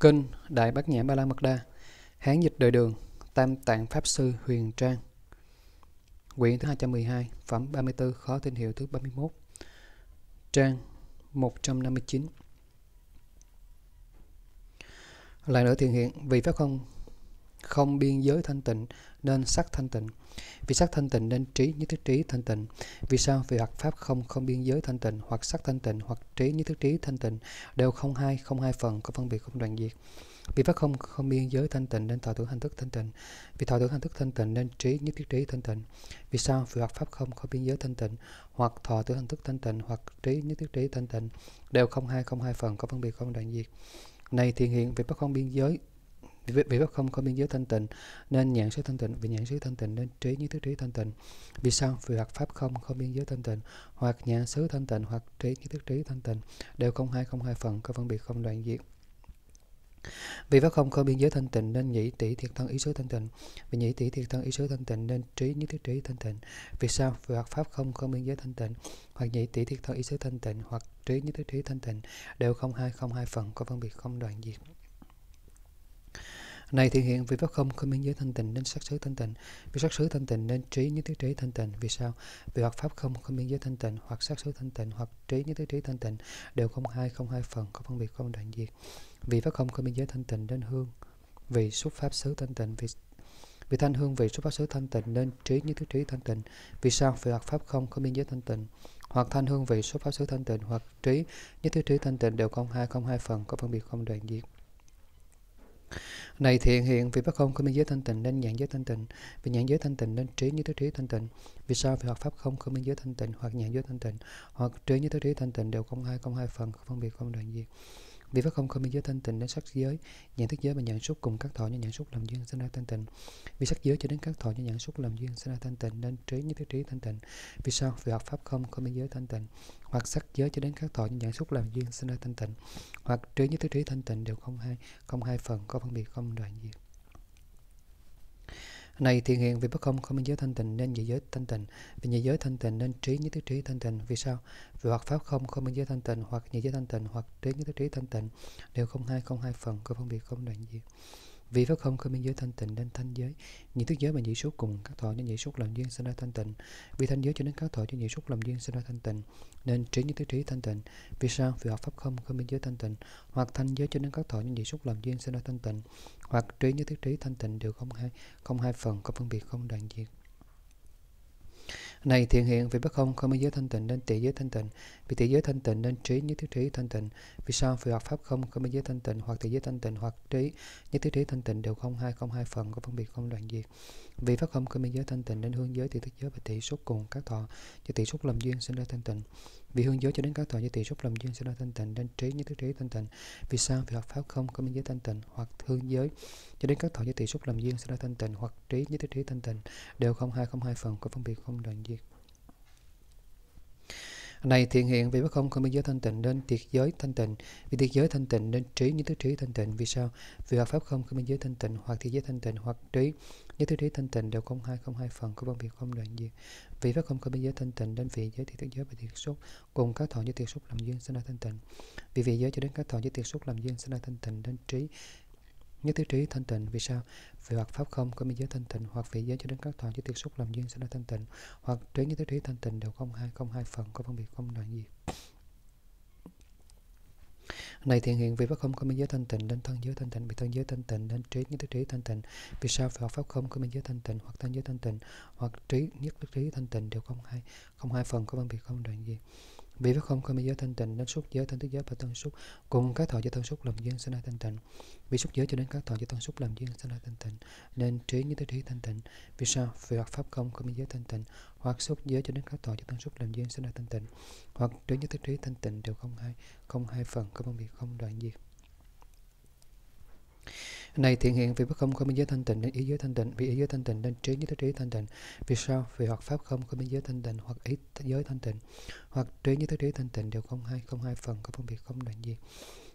Kinh Đại Bát Nhã Ba La Mật Đa, Hán dịch đời đường, Tam Tạng Pháp Sư Huyền Trang. Quyển thứ 212 Phẩm 34 Khó tin hiệu thứ 31 Trang 159 Lại nữa thiền hiện, Vì Pháp không không biên giới thanh tịnh nên sắc thanh tịnh. Vì sắc thanh tịnh nên trí nhất thức trí thanh tịnh. Vì sao? Vì hoặc pháp không không biên giới thanh tịnh hoặc sắc thanh tịnh hoặc trí nhất thức trí thanh tịnh đều không hai không hai phần, có phân biệt, không đoạn diệt. Vì pháp không không biên giới thanh tịnh nên thọ tưởng hành thức thanh tịnh. Vì thọ tưởng hành thức thanh tịnh nên trí nhất thiết trí thanh tịnh. Vì sao? Vì hoặc pháp không không biên giới thanh tịnh hoặc thọ tưởng hành thức thanh tịnh hoặc trí nhất thiết trí thanh tịnh đều không hai không hai phần, có phân biệt, không đoạn diệt. Này thiền hiện vì pháp không biên giới vì, vì pháp không có biên giới thanh tịnh nên nhãn xứ thanh tịnh vì nhãn xứ thanh tịnh nên trí như thức trí thanh tịnh. Vì sao? Vì hoặc pháp không có biên giới thanh tịnh hoặc nhãn xứ thanh tịnh hoặc trí như thức trí thanh tịnh đều không hai không hai phần có phân biệt không đoạn diệt. Vì pháp không có biên giới thanh tịnh nên nhĩ tỷ thiệt thân ý xứ thanh tịnh. Vì nhĩ tỷ thiệt thân ý xứ thanh tịnh nên trí nhất thiết trí thanh tịnh. Vì sao? Vì hoặc pháp không có biên giới thanh tịnh hoặc nhĩ tỷ thiệt thân ý xứ thanh tịnh hoặc trí nhất thiết trí thanh tịnh đều không hai không hai phần có phân biệt không đoạn diệt này thể hiện vì pháp không không biên giới thanh tịnh nên sắc xứ thanh tịnh vì sắc xứ thanh tịnh nên trí như thiết trí thanh tịnh vì sao vì hoặc pháp không không biên giới thanh tịnh hoặc sắc xứ thanh tịnh hoặc trí như thiết trí thanh tịnh đều không hai không hai phần có phân biệt không đoạn diệt vì pháp không không biên giới thanh tịnh nên hương vì xuất pháp xứ thanh tịnh vì vì thanh hương vị xuất pháp xứ thanh tịnh nên trí như thiết trí thanh tịnh vì sao vì hoặc pháp không không biên giới thanh tịnh hoặc thanh hương vị xuất pháp xứ thanh tịnh hoặc trí như thiết trí thanh tịnh đều không hai không hai phần có phân biệt không đoạn diệt này thiện hiện vì pháp không có minh giới thanh tịnh, nên nhãn giới thanh tịnh. Vì nhãn giới thanh tịnh, nên trí như thức trí thanh tịnh. Vì sao? Vì hoặc pháp không có minh giới thanh tịnh hoặc nhãn giới thanh tịnh. Hoặc trí như thức trí thanh tịnh đều không hai không hai phần không phân biệt không đoạn diệt vì pháp không không biên giới thanh tịnh đến sắc giới nhận thức giới và nhận xúc cùng các thọ như nhận xúc làm duyên sinh ra thanh tịnh. Vì sắc giới cho đến các thọ như nhận xúc làm duyên sinh ra thanh tịnh nên trí như thức trí thanh tịnh. Vì sao? Vì học pháp không không biên giới thanh tịnh. Hoặc sắc giới cho đến các thọ như nhận xúc làm duyên sinh ra thanh tịnh. Hoặc trí như thức trí thanh tịnh đều không hai không hai phần, có phân biệt không đoạn diệt này thiện hiện vì bất không không biên giới thanh tịnh nên nhị giới thanh tịnh. Vì nhị giới thanh tịnh nên trí như thức trí thanh tịnh. Vì sao? Vì hoặc pháp không không biên giới thanh tịnh, hoặc nhị giới thanh tịnh, hoặc trí như thức trí thanh tịnh. Đều không hai không hai phần có phân biệt, không đoạn diệt vì pháp không không biên giới thanh tịnh nên thanh giới? Những thức giới và nhị số cùng các thọ nhân nhị số làm duyên sinh ra thanh tịnh. Vì thanh giới cho đến các thọ cho nhị số làm duyên sinh ra thanh tịnh. Nên trí như thức trí thanh tịnh. Vì sao? Vì học pháp không không biên giới thanh tịnh. Hoặc thanh giới cho đến các thọ nhân nhị số làm duyên sinh ra thanh tịnh. Hoặc trí như thức trí thanh tịnh đều không hai không hai phần có phân biệt, không đoạn diệt này thiện hiện, vì bất không không biên giới thanh tịnh, nên tỷ giới thanh tịnh. Vì tỷ giới thanh tịnh, nên trí nhất thiết trí thanh tịnh. Vì sao? Vì hoặc pháp không không biên giới thanh tịnh, hoặc tỷ giới thanh tịnh, hoặc trí nhất thiết trí thanh tịnh đều không hai không hai phần, có phân biệt, không đoạn diệt vì pháp không không biên giới thanh tịnh, nên hướng giới tỷ thức giới và tỷ số cùng các thọ. Cho tỷ số làm duyên, sinh ra thanh tịnh vì hương giới cho đến các thọ như tỷ xúc lòng duyên sẽ là thanh tịnh nên trí như thức trí thanh tịnh. Vì sao? Vì hợp pháp không có biên giới thanh tịnh, hoặc hương giới cho đến các thọ như tỷ xúc lòng duyên sẽ là thanh tịnh, hoặc trí như thức trí thanh tịnh. Đều không hai không hai phần, có phân biệt không đoạn diệt. Này, thiện hiện vì bất không không biên giới thanh tịnh, nên tiệt giới thanh tịnh. Vì tiệt giới thanh tịnh, nên trí như thức trí thanh tịnh. Vì sao? Vì hợp pháp không không biên giới thanh tịnh, hoặc thiệt giới thanh tịnh, hoặc trí Giới thức trí thanh tịnh đều không hai không hai phần có phân biệt không đoạn diệt vì pháp không không biên giới thanh tịnh đến vị giới tiệt giới và tiệt xúc cùng các thọ như tiệt xúc làm duyên sinh ra thanh tịnh. Vì vị giới cho đến các thọ như tiệt xúc làm duyên sinh ra thanh tịnh đến trí. Nhất thiết trí thanh tịnh, vì sao? Vì hoặc pháp không có biên giới thanh tịnh hoặc vị giới cho đến các thọ như tiếp xúc làm duyên sinh ra thanh tịnh. Hoặc trí nhất thiết trí thanh tịnh đều không hai không hai phần có phân biệt không đoạn gì? Này thiện hiện vì pháp không có biên giới thanh tịnh đến thân giới thanh tịnh, vì thân giới thanh tịnh đến trí nhất thiết trí thanh tịnh. Vì sao phải pháp không có biên giới thanh tịnh hoặc thân giới thanh tịnh hoặc trí nhất thiết trí thanh tịnh đều không hai không hai phần có phân biệt không đoạn gì vì pháp không không giới thanh tịnh đến xúc giới thân thức giới và thân xúc. Cùng các thọ cho thân xúc làm duyên sinh ra thanh tịnh. Vì xúc giới cho đến các thọ cho thân xúc làm duyên sinh ra thanh tịnh. Nên trí như tới trí thanh tịnh. Vì sao? Vì hoặc pháp không không giới thanh tịnh. Hoặc xúc giới cho đến các thọ cho thân xúc làm duyên sinh ra thanh tịnh. Hoặc trí như tới trí thanh tịnh đều không hai không hai phần, không phân biệt, không đoạn diệt này thiện hiện vì bất không có biên giới thanh tịnh, nên ý giới thanh tịnh. Vì ý giới thanh tịnh, nên trí như thế trí thanh tịnh. Vì sao? Vì hoặc pháp không có biên giới thanh tịnh, hoặc ý giới thanh tịnh. Hoặc trí như thế trí thanh tịnh đều không hai không hai phần có phân biệt, không đoạn gì.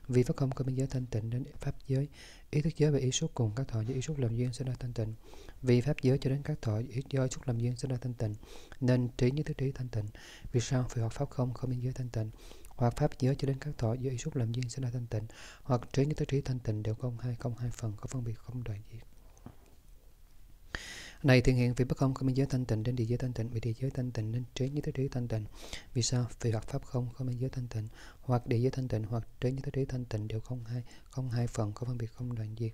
Vì pháp không có biên giới thanh tịnh, nên pháp giới, ý thức giới và ý số cùng các thọ với ý xúc làm duyên sẽ ra thanh tịnh. Vì pháp giới cho đến các thọ ý do xúc làm duyên sẽ ra thanh tịnh. Nên trí như thức trí thanh tịnh. Vì sao? Vì hoặc pháp không có biên giới thanh tịnh hoặc pháp giới cho đến các thọ do ý xúc làm duyên sẽ là thanh tịnh, hoặc trí như tới trí thanh tịnh đều không hai không hai phần có phân biệt, không đoạn diệt. Này thiện hiện vì bất không có biên giới thanh tịnh đến địa giới thanh tịnh. Vì địa giới thanh tịnh, nên trí như tới trí thanh tịnh. Vì sao? Vì hoặc pháp không có biên giới thanh tịnh. Hoặc địa giới thanh tịnh, hoặc trí như tới trí thanh tịnh đều không hai không hai phần có phân biệt, không đoạn diệt.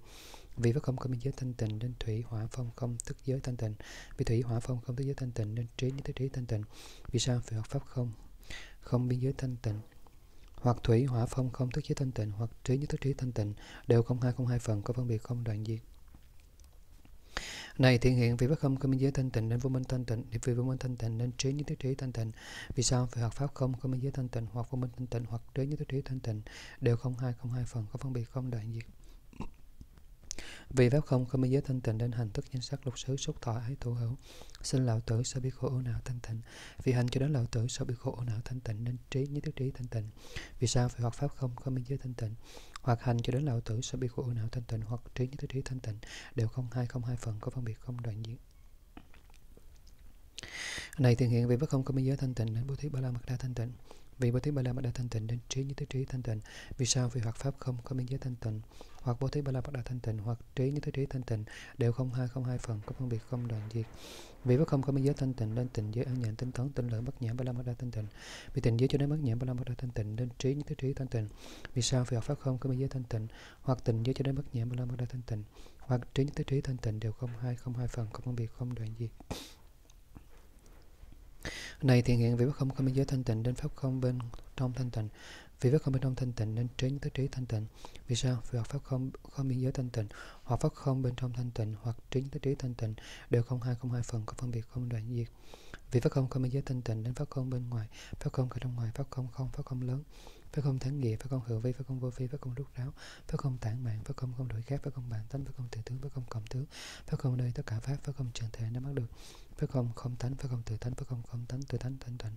Vì bất không có biên giới thanh tịnh, nên thủy, hỏa, phong không thức giới thanh tịnh. Vì thủy, hỏa, phong không thức giới thanh tịnh, nên trí như tới trí thanh tịnh. Vì sao? Vì hoặc pháp không không biên giới thanh tịnh, hoặc thủy hỏa phong không thức giới thanh tịnh, hoặc trí nhất thức trí thanh tịnh, đều không hai không hai phần, có phân biệt không đoạn diệt. Này, thiện hiện vì bất không có minh giới thanh tịnh nên vô minh thanh tịnh vì vô minh thanh tịnh nên trí như thức trí thanh tịnh. Vì sao? Phải hoặc pháp không có minh giới thanh tịnh, hoặc vô minh thanh tịnh, hoặc trí như thức trí thanh tịnh, đều không hai không hai phần, có phân biệt không đoạn diệt vì pháp không không minh giới thanh tịnh nên hành thức danh sắc lục xứ xúc thọ ái thủ hữu. Xin lão tử sẽ biết khổ ưu não thanh tịnh? Vì hành cho đến lão tử sẽ biết khổ ưu não thanh tịnh nên trí như thức trí thanh tịnh. Vì sao phải hoặc pháp không không minh giới thanh tịnh? Hoặc hành cho đến lão tử sẽ bị khổ não thanh tịnh hoặc trí như trí thanh tịnh? Đều không hai không hai phần, có phân biệt không đoạn diệt này thiền hiện vì bất không có minh giới thanh tịnh đến bố thí ba la mật đa thanh tịnh vì bồ thí ba la mật đa thanh tịnh đến trí như trí thanh tịnh. Vì sao? Vì hoặc pháp không có biên giới thanh tịnh. Hoặc bồ thí ba la mật đa thanh tịnh, hoặc trí như trí thanh tịnh, đều không hai không hai phần có phân biệt, không đoạn diệt. Vì bất không có biên giới thanh tịnh nên tịnh giới an nhàn, tinh tấn tinh lợi, bất nhãn ba la mật đa thanh tịnh. Vì tịnh giới cho đến bất nhãn ba la mật đa thanh tịnh nên trí như trí thanh tịnh. Vì sao? Vì hoặc pháp không có biên giới thanh tịnh. Hoặc tịnh giới cho đến bất nhãn ba la mật đa thanh tịnh, hoặc trí như trí thanh tịnh đều không hai không hai phần có phân biệt, không đoạn diệt này thiện hiện vị bất không không biên giới thanh tịnh, đến pháp không bên trong thanh tịnh. Vì pháp không bên trong thanh tịnh nên trí, tới trí thanh tịnh. Vì sao? Vì hoặc pháp không không biên giới thanh tịnh hoặc pháp không bên trong thanh tịnh, hoặc trí, tới trí thanh tịnh, đều không hai không hai phần, có phân biệt, không đoạn diệt. Vì pháp không không biên giới thanh tịnh, đến pháp không bên ngoài, pháp không cả trong ngoài, pháp không không, pháp không lớn phải không thắng nghĩa phải không hữu vi phải không vô vi phải không rút ráo phải không tản mạng phải không không đổi khác phải không bản tánh phải không tự tướng phải không cộng tướng phải không nơi tất cả pháp phải không trần thể nắm bắt được phải không không tánh phải không tự tánh phải không không tánh tự tánh thanh tịnh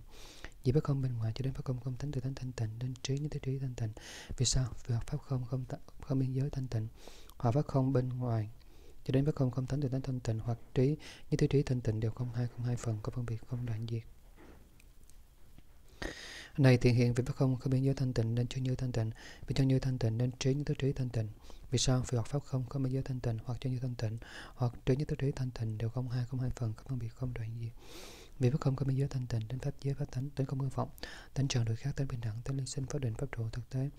vì phải không bên ngoài cho đến phải không không tánh tự tánh thanh tịnh nên trí như thế trí thanh tịnh vì sao vì pháp không không không biên giới thanh tịnh hoặc pháp không bên ngoài cho đến pháp không không tánh tự tánh thanh tịnh hoặc trí như thế trí thanh tịnh đều không hai không hai phần có phân biệt không đoạn diệt này thiện hiện vì pháp không không biên giới thanh tịnh nên chân như thanh tịnh. Vì chân như thanh tịnh nên trí như tứ trí thanh tịnh. Vì sao? Vì hoặc pháp không có biên giới thanh tịnh, hoặc chân như thanh tịnh, hoặc trí như tứ trí thanh tịnh đều không hai không hai phần các phân biệt, không đoạn gì. Vì pháp không có biên giới thanh tịnh đến pháp giới, pháp tánh, đến không hư vọng đến trần đối khác đến bình đẳng đến liên sinh, pháp định, pháp trụ, thực tế.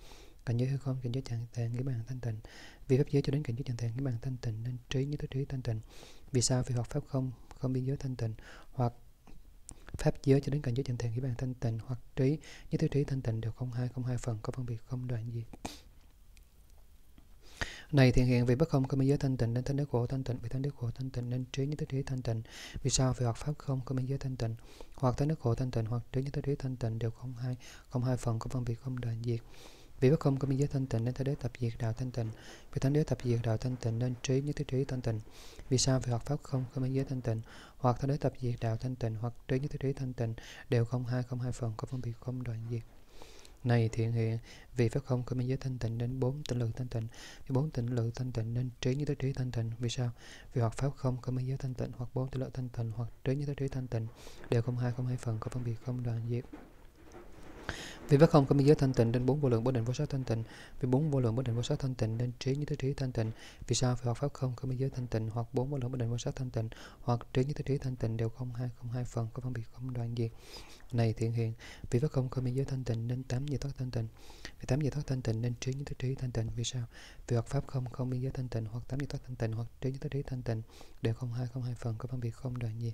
Cảnh giới hư không, cảnh giới chẳng tàn nghĩa bằng thanh tịnh. Vì pháp giới cho đến cảnh giới chẳng tàn nghĩa bằng thanh tịnh nên trí như tứ trí thanh tịnh. Vì sao? Vì hoặc pháp không không biên giới thanh tịnh, hoặc pháp giới cho đến cảnh giới chân thiện, khi bàn thanh tịnh hoặc trí, như thứ trí thanh tịnh đều không hai không hai phần, có phân biệt không đoạn gì. Này, thiện hiện vì bất không có biên giới thanh tịnh nên thánh đức khổ, thanh tịnh vì thánh đức khổ, thanh tịnh nên trí, như thứ trí thanh tịnh. Vì sao? Vì hoặc pháp không có biên giới thanh tịnh. Hoặc thánh đức khổ, thanh tịnh, hoặc trí, như thứ trí thanh tịnh đều không hai không hai phần, có phân biệt không đoạn diệt vì bất không có biên giới thanh tịnh nên thánh đế tập diệt đạo thanh tịnh. Vì thánh đế tập diệt đạo thanh tịnh nên trí như thế trí thanh tịnh. Vì sao? Vì hoặc pháp không có biên giới thanh tịnh. Hoặc thánh đế tập diệt đạo thanh tịnh hoặc trí như thế trí thanh tịnh đều không hai không hai phần có phân biệt, không đoạn diệt. Này thiện hiện vì pháp không có biên giới thanh tịnh nên bốn tịnh lượng thanh tịnh. Vì bốn tịnh lượng thanh tịnh nên trí như thế trí thanh tịnh. Vì sao? Vì hoặc pháp không có biên giới thanh tịnh hoặc bốn tịnh lượng thanh tịnh hoặc trí như thế trí thanh tịnh đều không hai không hai phần có phân biệt, không đoạn diệt vì vết không có biên giới thanh tịnh nên bốn vô lượng bất định vô sắc thanh tịnh vì bốn vô lượng bất định vô sắc thanh tịnh nên trí như thế trí thanh tịnh vì sao vì hoặc pháp không có biên giới thanh tịnh hoặc bốn vô lượng bất định vô sắc thanh tịnh hoặc trí như thế trí thanh tịnh đều không hai không hai phần có phân biệt không đoạn diệt này thiện hiện vì vết không có biên giới thanh tịnh nên tám diệt thoát thanh tịnh vì tám diệt thoát thanh tịnh nên trí như thế trí thanh tịnh vì sao vì hoặc pháp không không biên giới thanh tịnh hoặc tám diệt thoát thanh tịnh hoặc trí như thế trí thanh tịnh đều không hai không hai phần có phân biệt không đoạn diệt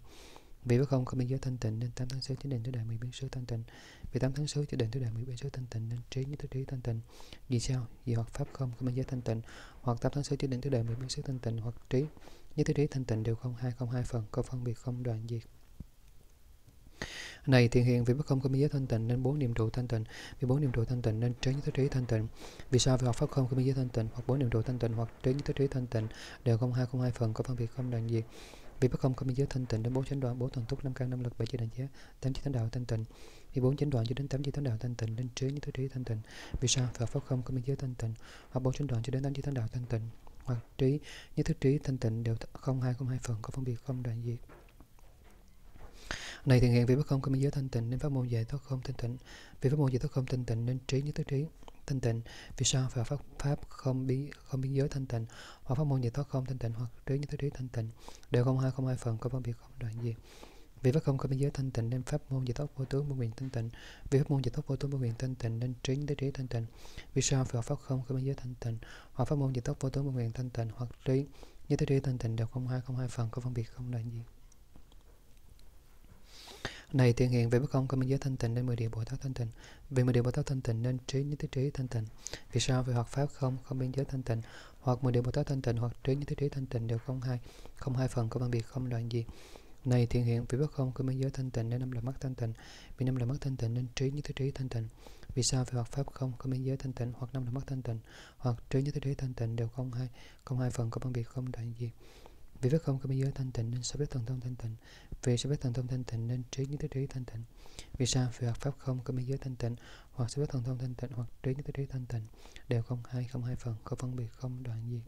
vì bất không, có biên giới thanh tịnh nên tám tháng sáu chính định tới đại mười biến số thanh tịnh. Vì tám tháng sáu chỉ định tới đại mười biến số thanh tịnh nên trí như thứ trí thanh tịnh. Vì sao? Vì hoặc pháp không, có biên giới thanh tịnh. Hoặc tám tháng sáu chỉ định tới đại mười biến số thanh tịnh, hoặc trí như thứ trí thanh tịnh đều không, hai không, hai phần có phân biệt, không đoạn diệt. Này, thiện hiện, vì bất không, có biên giới thanh tịnh nên bốn niệm trụ thanh tịnh. Vì bốn niệm trụ thanh tịnh nên trí như thức trí thanh tịnh. Vì sao? Vì học pháp không, có biên giới thanh tịnh. Hoặc bốn niệm trụ thanh tịnh, hoặc trí như thức trí thanh tịnh. Đều không, hai không, hai phần có phân biệt, không đoạn diệt vì bất không có minh giới thanh tịnh đến bốn chánh đoạn, bốn thần túc, năm căn, năm lực, bảy chi đẳng giác tám chi thánh đạo thanh tịnh. Vì bốn chánh đoạn cho đến tám chi thánh đạo thanh tịnh đến trí như thứ trí thanh tịnh. Vì sao? Vì pháp không có minh giới thanh tịnh. Hoặc bốn chánh đoạn cho đến tám chi thánh đạo thanh tịnh. Hoặc trí như thứ trí thanh tịnh đều không hai không hai phần có phân biệt, không đoạn diệt này thiện hiện vì bất không có biên giới thanh tịnh, nên pháp môn giải thoát không thanh tịnh. Vì pháp môn giải thoát không thanh tịnh, nên trí như thứ trí thanh tịnh. Vì sao? Phải pháp pháp không biến không biến giới thanh tịnh. Hoặc pháp môn giải thoát không thanh tịnh hoặc trí như thế trí thanh tịnh. Đều không hai không hai phần, có phân biệt không đoạn gì. Vì pháp không có biên giới thanh tịnh nên pháp môn giải thoát vô tướng vô nguyện thanh tịnh. Vì pháp môn giải thoát vô tướng vô nguyện thanh tịnh nên trí nhất trí thanh tịnh. Vì sao? Phải pháp không có biên giới thanh tịnh. Hoặc pháp môn giải thoát vô tướng vô nguyện thanh tịnh hoặc trí như thế trí thanh tịnh đều không hai không hai phần, có phân biệt không đoạn gì này thiện hiện về bất không có minh giới thanh tịnh nên mười điều bồ tát thanh tịnh. Vì mười điều bồ tát thanh tịnh nên trí như thế trí thanh tịnh. Vì sao? Vì hoặc pháp không không biên giới thanh tịnh. Hoặc mười điều bồ tát thanh tịnh, hoặc trí như thế trí thanh tịnh đều không hai không hai phần có phân biệt, không đoạn gì. Này thiện hiện vì bất không có minh giới thanh tịnh nên năm là mắt thanh tịnh. Vì năm là mắt thanh tịnh nên trí như thế trí thanh tịnh. Vì sao? Vì hoặc pháp không có biên giới thanh tịnh, hoặc năm là mắt thanh tịnh, hoặc trí như thế trí thanh tịnh đều không hai không hai phần có phân biệt, không đoạn gì vì pháp không có biên giới thanh tịnh nên sao biết thần thông thanh tịnh. Vì sao biết thần thông thanh tịnh nên trí như nhất trí thanh tịnh. Vì sao? Vì pháp không có biên giới thanh tịnh. Hoặc sao biết thần thông thanh tịnh hoặc trí như nhất trí thanh tịnh đều không hai không hai phần có phân biệt, không đoạn gì.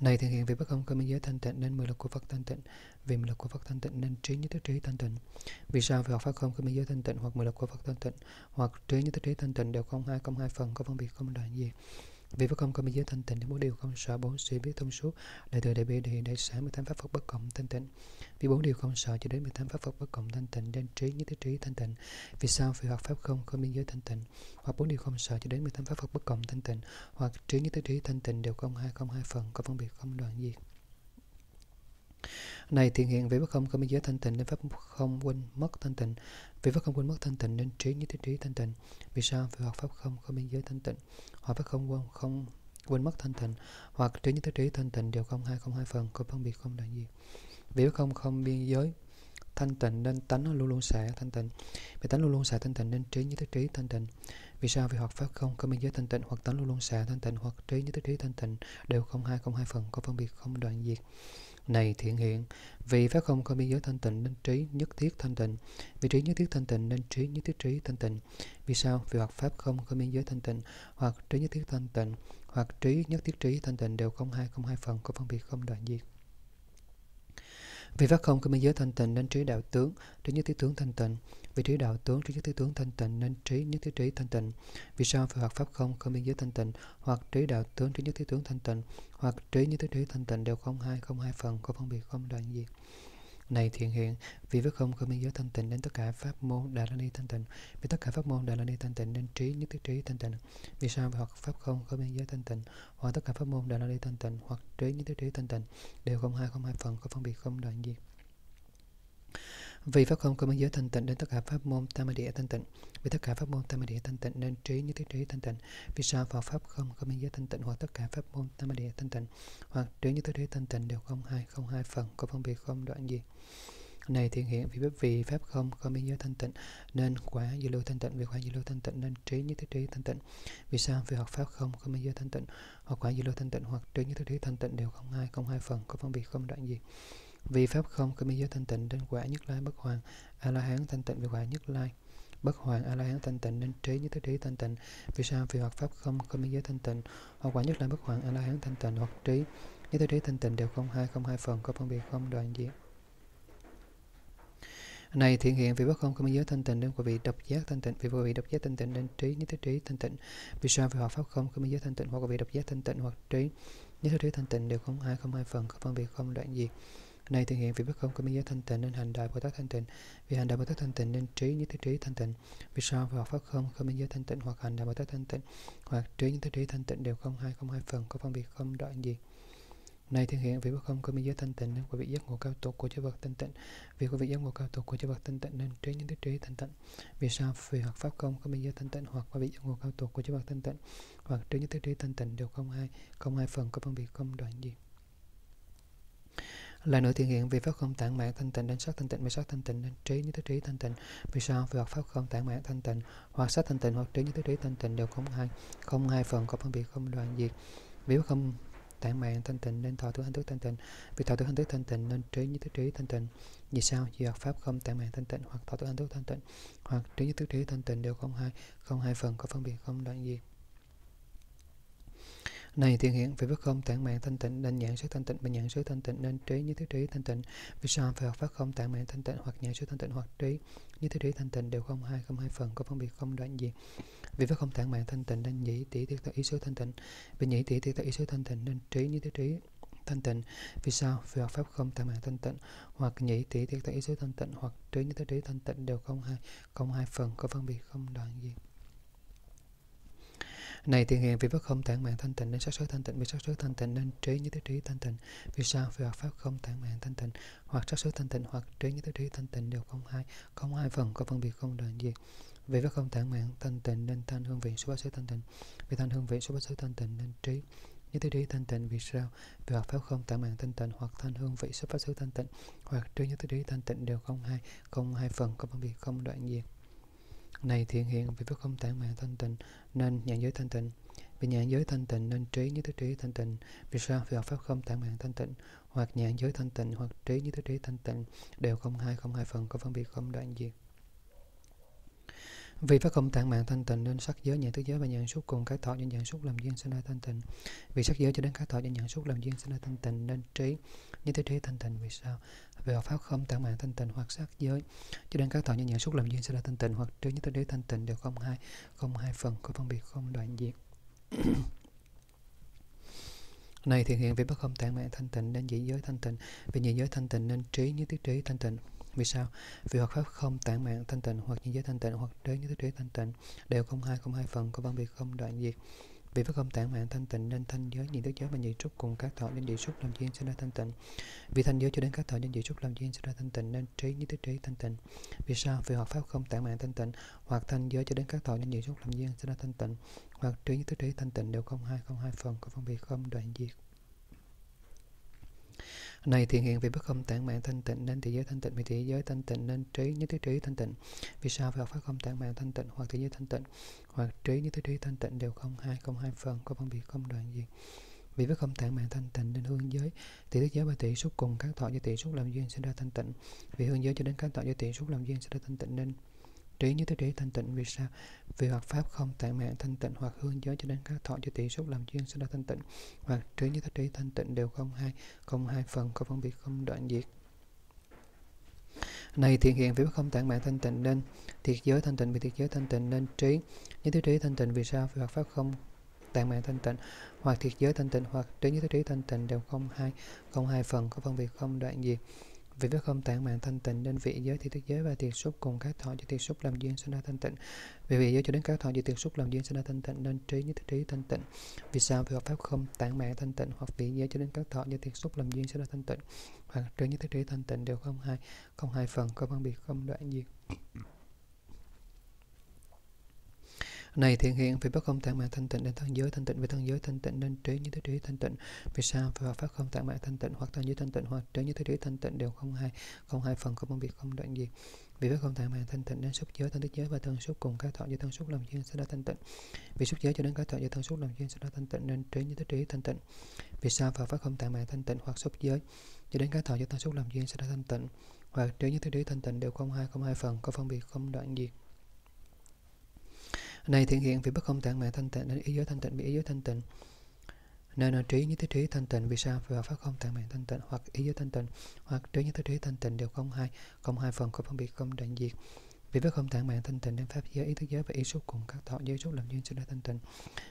Này, thực hiện vì bất không có biên giới thanh tịnh nên mười lực của Phật thanh tịnh. Vì mười lực của Phật thanh tịnh nên trí như tức trí thanh tịnh. Vì sao? Vì học pháp không có biên giới thanh tịnh hoặc mười lực của Phật thanh tịnh hoặc trí như tức trí thanh tịnh đều không hai không hai phần có phân biệt, không đoạn gì vì với không có biên giới thanh tịnh, thì bốn điều không sợ, bốn sự biết thông suốt đại từ đại bi đại đại sản 18 pháp Phật bất cộng thanh tịnh. Vì bốn điều không sợ cho đến 18 pháp Phật bất cộng thanh tịnh đến trí như thế trí thanh tịnh. Vì sao? Vì hoặc pháp không có biên giới thanh tịnh. Hoặc bốn điều không sợ cho đến 18 pháp Phật bất cộng thanh tịnh. Hoặc trí như thế trí thanh tịnh đều không hai không hai phần, có phân biệt không đoạn diệt này, thiện hiện vì bất không có biên giới thanh tịnh, nên pháp không quên mất thanh tịnh. Vì pháp không quên mất thanh tịnh, nên trí như trí thanh tịnh. Vì sao? Vì hoặc pháp không có biên giới thanh tịnh. Hoặc pháp không quên không quên mất thanh tịnh. Hoặc trí như trí thanh tịnh đều không hai không hai phần có phân biệt, không đại gì vì pháp không không biên giới thanh tịnh, nên tánh luôn luôn xả thanh tịnh. Vì tánh luôn luôn xả thanh tịnh, nên trí như trí thanh tịnh. Vì sao? Vì hoặc pháp không có biên giới thanh tịnh, hoặc tánh luôn luôn xả thanh tịnh, hoặc trí như trí thanh tịnh đều không hai không hai phần có phân biệt, không đoạn diệt này thiện hiện. Vì pháp không có biên giới thanh tịnh nên trí nhất thiết thanh tịnh. Vì trí nhất thiết thanh tịnh nên trí nhất thiết trí thanh tịnh. Vì sao? Vì hoặc pháp không có biên giới thanh tịnh, hoặc trí nhất thiết thanh tịnh, hoặc trí nhất thiết trí thanh tịnh đều không hai không hai phần, có phân biệt không đoạn diệt. Vì pháp không có biên giới thanh tịnh nên trí đạo tướng, trí nhất thiết tướng thanh tịnh vị trí đạo tướng trí nhất thiết tướng thanh tịnh nên trí nhất thiết trí thanh tịnh. Vì sao phải hoặc pháp không? Không biên giới thanh tịnh. Hoặc trí đạo tướng trí nhất thiết tướng thanh tịnh, hoặc trí nhất thiết trí thanh tịnh đều không hai không hai phần, có phân biệt không đoạn diệt này thiện hiện, vì với không không biên giới thanh tịnh nên tất cả pháp môn đà la ni thanh tịnh. Vì tất cả pháp môn đà la ni thanh tịnh nên trí nhất thiết trí thanh tịnh. Vì sao hoặc pháp không? Không biên giới thanh tịnh. Hoặc tất cả pháp môn đà la ni thanh tịnh, hoặc trí nhất thiết trí thanh tịnh đều không hai không hai phần, có phân biệt không đoạn diệt vì pháp không có biên giới thanh tịnh đến tất cả pháp môn tam địa thanh tịnh vì tất cả pháp môn tam địa thanh tịnh nên trí như thiết trí thanh tịnh vì sao vào pháp không có biên giới thanh tịnh hoặc tất cả pháp môn tam địa thanh tịnh hoặc trí như thiết trí thanh tịnh đều không hai không hai phần có phân biệt không đoạn gì này thiện hiện vì vì pháp không có biên giới thanh tịnh nên quả dự lưu thanh tịnh vì quả dự lưu thanh tịnh nên trí như thiết trí thanh tịnh vì sao vì học pháp không có biên giới thanh tịnh hoặc quả dự lưu thanh tịnh hoặc trí như thiết trí thanh tịnh đều không hai không hai phần có phân biệt không đoạn gì vì pháp không có biên giới thanh tịnh đến quả nhất lai bất hoàng a la hán thanh tịnh vì quả nhất lai bất hoàng a la hán thanh tịnh nên trí nhất trí thanh tịnh vì sao vì hoặc pháp không có biên giới thanh tịnh hoặc quả nhất lai bất hoàng a la hán thanh tịnh hoặc trí nhất trí thanh tịnh đều không hai không hai phần có phân biệt không đoạn diệt này thiện hiện vì bất không có biên giới thanh tịnh đến quả vị độc giác thanh tịnh vì quả vị độc giác thanh tịnh nên trí nhất trí thanh tịnh vì sao vì hoặc pháp không có biên giới thanh tịnh hoặc quả vị độc giác thanh tịnh hoặc trí nhất trí thanh tịnh đều không hai không hai phần có phân biệt không đoạn diệt này thực hiện vì bất không có minh giới thanh tịnh nên hành đại bồ tát thanh tịnh vì hành đại bồ tát thanh tịnh nên trí như trí thanh tịnh vì sao và pháp không có minh giới thanh tịnh hoặc hành đại bồ tát thanh tịnh hoặc trí như trí thanh tịnh đều không hai không hai phần có phân biệt không đoạn gì này thực hiện vì bất không có minh giới thanh tịnh nên của vị giác ngộ cao tột của chư vật thanh tịnh vì của vị giác ngộ cao tột của chư vật thanh tịnh nên trí như trí thanh tịnh vì sao vì hoặc pháp không có minh giới thanh tịnh hoặc của vị giác ngộ cao tột của chư vật thanh tịnh hoặc trí như trí thanh tịnh đều không hai không hai phần có phân biệt không đoạn gì là nửa thiện hiện vì pháp không tản mạng thanh tịnh đến sắc thanh tịnh vì sắc thanh tịnh nên trí như trí thanh tịnh. Vì sao? Vì hoặc pháp không tản mạng thanh tịnh, hoặc sắc thanh tịnh, hoặc trí như trí thanh tịnh đều không hai không hai phần có phân biệt, không đoạn diệt. Vì không tản mạng thanh tịnh nên thọ tưởng hành thức thanh tịnh. Vì thọ tưởng hành thức thanh tịnh nên trí như trí thanh tịnh. Vì sao? Vì hoặc pháp không tản mạng thanh tịnh, hoặc thọ tưởng hành thức thanh tịnh, hoặc trí như trí thanh tịnh đều không hai không hai phần có phân biệt, không đoạn diệt này, thiện hiện, vì bất không tạng mạng thanh tịnh, nên nhãn sức thanh tịnh và nhãn sức thanh tịnh nên trí như thiết trí thanh tịnh. Vì sao? Phải học pháp không tạng mạng thanh tịnh, hoặc nhãn sức thanh tịnh, hoặc trí như thiết trí thanh tịnh đều không hai không hai phần có phân biệt, không đoạn gì vì pháp không tạng mạng thanh tịnh, nên nhĩ tỷ thiết ý số thanh tịnh. Vì nhĩ tỷ thiết ý số thanh tịnh, nên trí như thiết trí thanh tịnh. Vì sao? Vì học pháp không tạng mạng thanh tịnh, hoặc nhĩ tỷ thiết ý số thanh tịnh, hoặc trí như thiết trí thanh tịnh đều không hai không hai phần có phân biệt, không đoạn gì này thì hiện vì bất không tản mạng thanh tịnh nên sắc giới thanh tịnh, vì sắc giới thanh tịnh nên trí như thế trí thanh tịnh. Vì sao? Vì hoặc pháp không tản mạng thanh tịnh, hoặc sắc giới thanh tịnh, hoặc trí như thế trí thanh tịnh đều không hai không hai phần có phân biệt, không đoạn gì vì bất không tản mạng thanh tịnh nên thanh hương vị số bát giới thanh tịnh. Vì thanh hương vị số bát giới thanh tịnh nên trí như thế trí thanh tịnh, vì sao? Vì hoặc pháp không tản mạng thanh tịnh, hoặc thanh hương vị số bát giới thanh tịnh, hoặc trí như thế trí thanh tịnh đều không hai không hai phần có phân biệt, không đoạn diệt này thiện hiện vì pháp không tản mạng thanh tịnh nên nhãn giới thanh tịnh. Vì nhãn giới thanh tịnh nên trí như thức trí thanh tịnh. Vì sao? Vì học pháp không tản mạng thanh tịnh. Hoặc nhãn giới thanh tịnh hoặc trí như thức trí thanh tịnh đều không hai không hai phần có phân biệt không đoạn diệt. Vì pháp không tản mạng thanh tịnh nên sắc giới, nhãn thức giới và nhãn xúc cùng cái thọ nhân nhãn xúc làm duyên sinh ra thanh tịnh. Vì sắc giới cho đến cái thọ nhân nhãn xúc làm duyên sinh ra thanh tịnh nên trí như thế trí thanh tịnh. Vì sao? Về học pháp không tản mạng, thanh tịnh hoặc sắc giới cho đến các thọ nhân nhận xúc làm duyên sẽ là thanh tịnh hoặc trước như tới đế thanh tịnh đều không hai không hai phần có phân biệt, không đoạn diệt. này thiện hiện về bất không tản mạng, thanh tịnh nên dị giới thanh tịnh vì nhị giới thanh tịnh nên trí như tiết trí thanh tịnh vì sao? Vì hoặc pháp không tản mạng thanh tịnh hoặc nhân giới thanh tịnh hoặc đế như thức trí thanh tịnh đều không hai không hai phần có phân biệt, không đoạn diệt. Vì pháp không tản mạng thanh tịnh nên thanh giới, nhìn tức giới và nhị trúc cùng các thọ nên dị trúc làm duyên sinh ra thanh tịnh. Vì thanh giới cho đến các thọ nên dị trúc làm duyên sinh ra thanh tịnh nên trí như tức trí thanh tịnh. Vì sao? Vì hoặc pháp không tản mạng thanh tịnh hoặc thanh giới cho đến các thọ nên dị trúc làm duyên sinh ra thanh tịnh hoặc trí như tức trí thanh tịnh đều không hai không hai phần có phân biệt không đoạn diệt này thiện hiện vì bất không tản mạng thanh tịnh nên thế giới thanh tịnh, vì thế giới thanh tịnh nên trí nhất thiết trí thanh tịnh. Vì sao phải phát không tản mạng thanh tịnh hoặc thế giới thanh tịnh? Hoặc trí nhất thiết trí thanh tịnh đều không hai không hai phần có phân biệt, không đoạn gì. Vì bất không tạng mạng thanh tịnh nên hương giới tỷ thức giới và tỷ xúc cùng các thọ do tỷ xúc làm duyên sinh ra thanh tịnh. Vì hương giới cho đến các thọ do tỷ xúc làm duyên sinh ra thanh tịnh nên trí như thế trí thanh tịnh. Vì sao? Vì hoặc pháp không tạng mạng thanh tịnh hoặc hương giới cho đến các thọ cho tỷ xúc làm duyên sẽ ra thanh tịnh. Hoặc trí như thế trí thanh tịnh đều không hai không hai phần có phân biệt, không đoạn diệt. Này thiện hiện vì không tạng mạng thanh tịnh nên thiệt giới thanh tịnh vì thiệt giới thanh tịnh nên trí như thế trí thanh tịnh. Vì sao? Vì hoặc pháp không tạng mạng thanh tịnh hoặc thiệt giới thanh tịnh hoặc trí như thế trí thanh tịnh đều không hai không hai phần có phân biệt, không đoạn diệt vì biết không tản mạng thanh tịnh nên vị giới thì thức giới và tiền xúc cùng các thọ cho tiền xúc làm duyên sinh ra thanh tịnh. Vì vị giới cho đến các thọ cho tiền xúc làm duyên sinh ra thanh tịnh nên trí như trí thanh tịnh. Vì sao vì học pháp không tản mạng thanh tịnh hoặc vị giới cho đến các thọ cho tiền xúc làm duyên sinh ra thanh tịnh hoặc trí như trí thanh tịnh đều không hai không hai phần có phân biệt, không đoạn diệt này thiện hiện, vì bất không tạng mạng thanh tịnh đến thân giới thanh tịnh với thân giới thanh tịnh nên trí như thế trí thanh tịnh. Vì sao? Vì pháp không tạng mạng thanh tịnh, hoặc thân giới thanh tịnh, hoặc trí như thế trí thanh tịnh đều không hai không hai phần, không phân biệt, không đoạn gì. Vì pháp không tạng mạng thanh tịnh đến xúc giới, thân thức giới và thân xúc cùng các thọ như thân xúc làm duyên sẽ ra thanh tịnh. Vì xúc giới cho đến các thọ như thân xúc làm duyên sẽ ra thanh tịnh nên trí như thế trí thanh tịnh. Vì sao? Và pháp không tạng mạng thanh tịnh hoặc xúc giới cho đến các thọ như thân xúc làm duyên sẽ ra thanh tịnh, hoặc trí như thế trí thanh tịnh đều không hai không hai phần có phân biệt, không đoạn diệt này thiện hiện vì bất không tạng mạng thanh tịnh, nên ý giới thanh tịnh vì ý giới thanh tịnh. Nên trí như thế trí thanh tịnh, vì sao? Vì pháp không tạng mạng thanh tịnh, hoặc ý giới thanh tịnh, hoặc trí như thế trí thanh tịnh đều không hai không hai phần có phân biệt, không đoạn diệt. Vì pháp không tạng mạng thanh tịnh, nên pháp giới, ý thức giới và ý xúc cùng các thọ giới xúc làm duyên sinh ra thanh tịnh.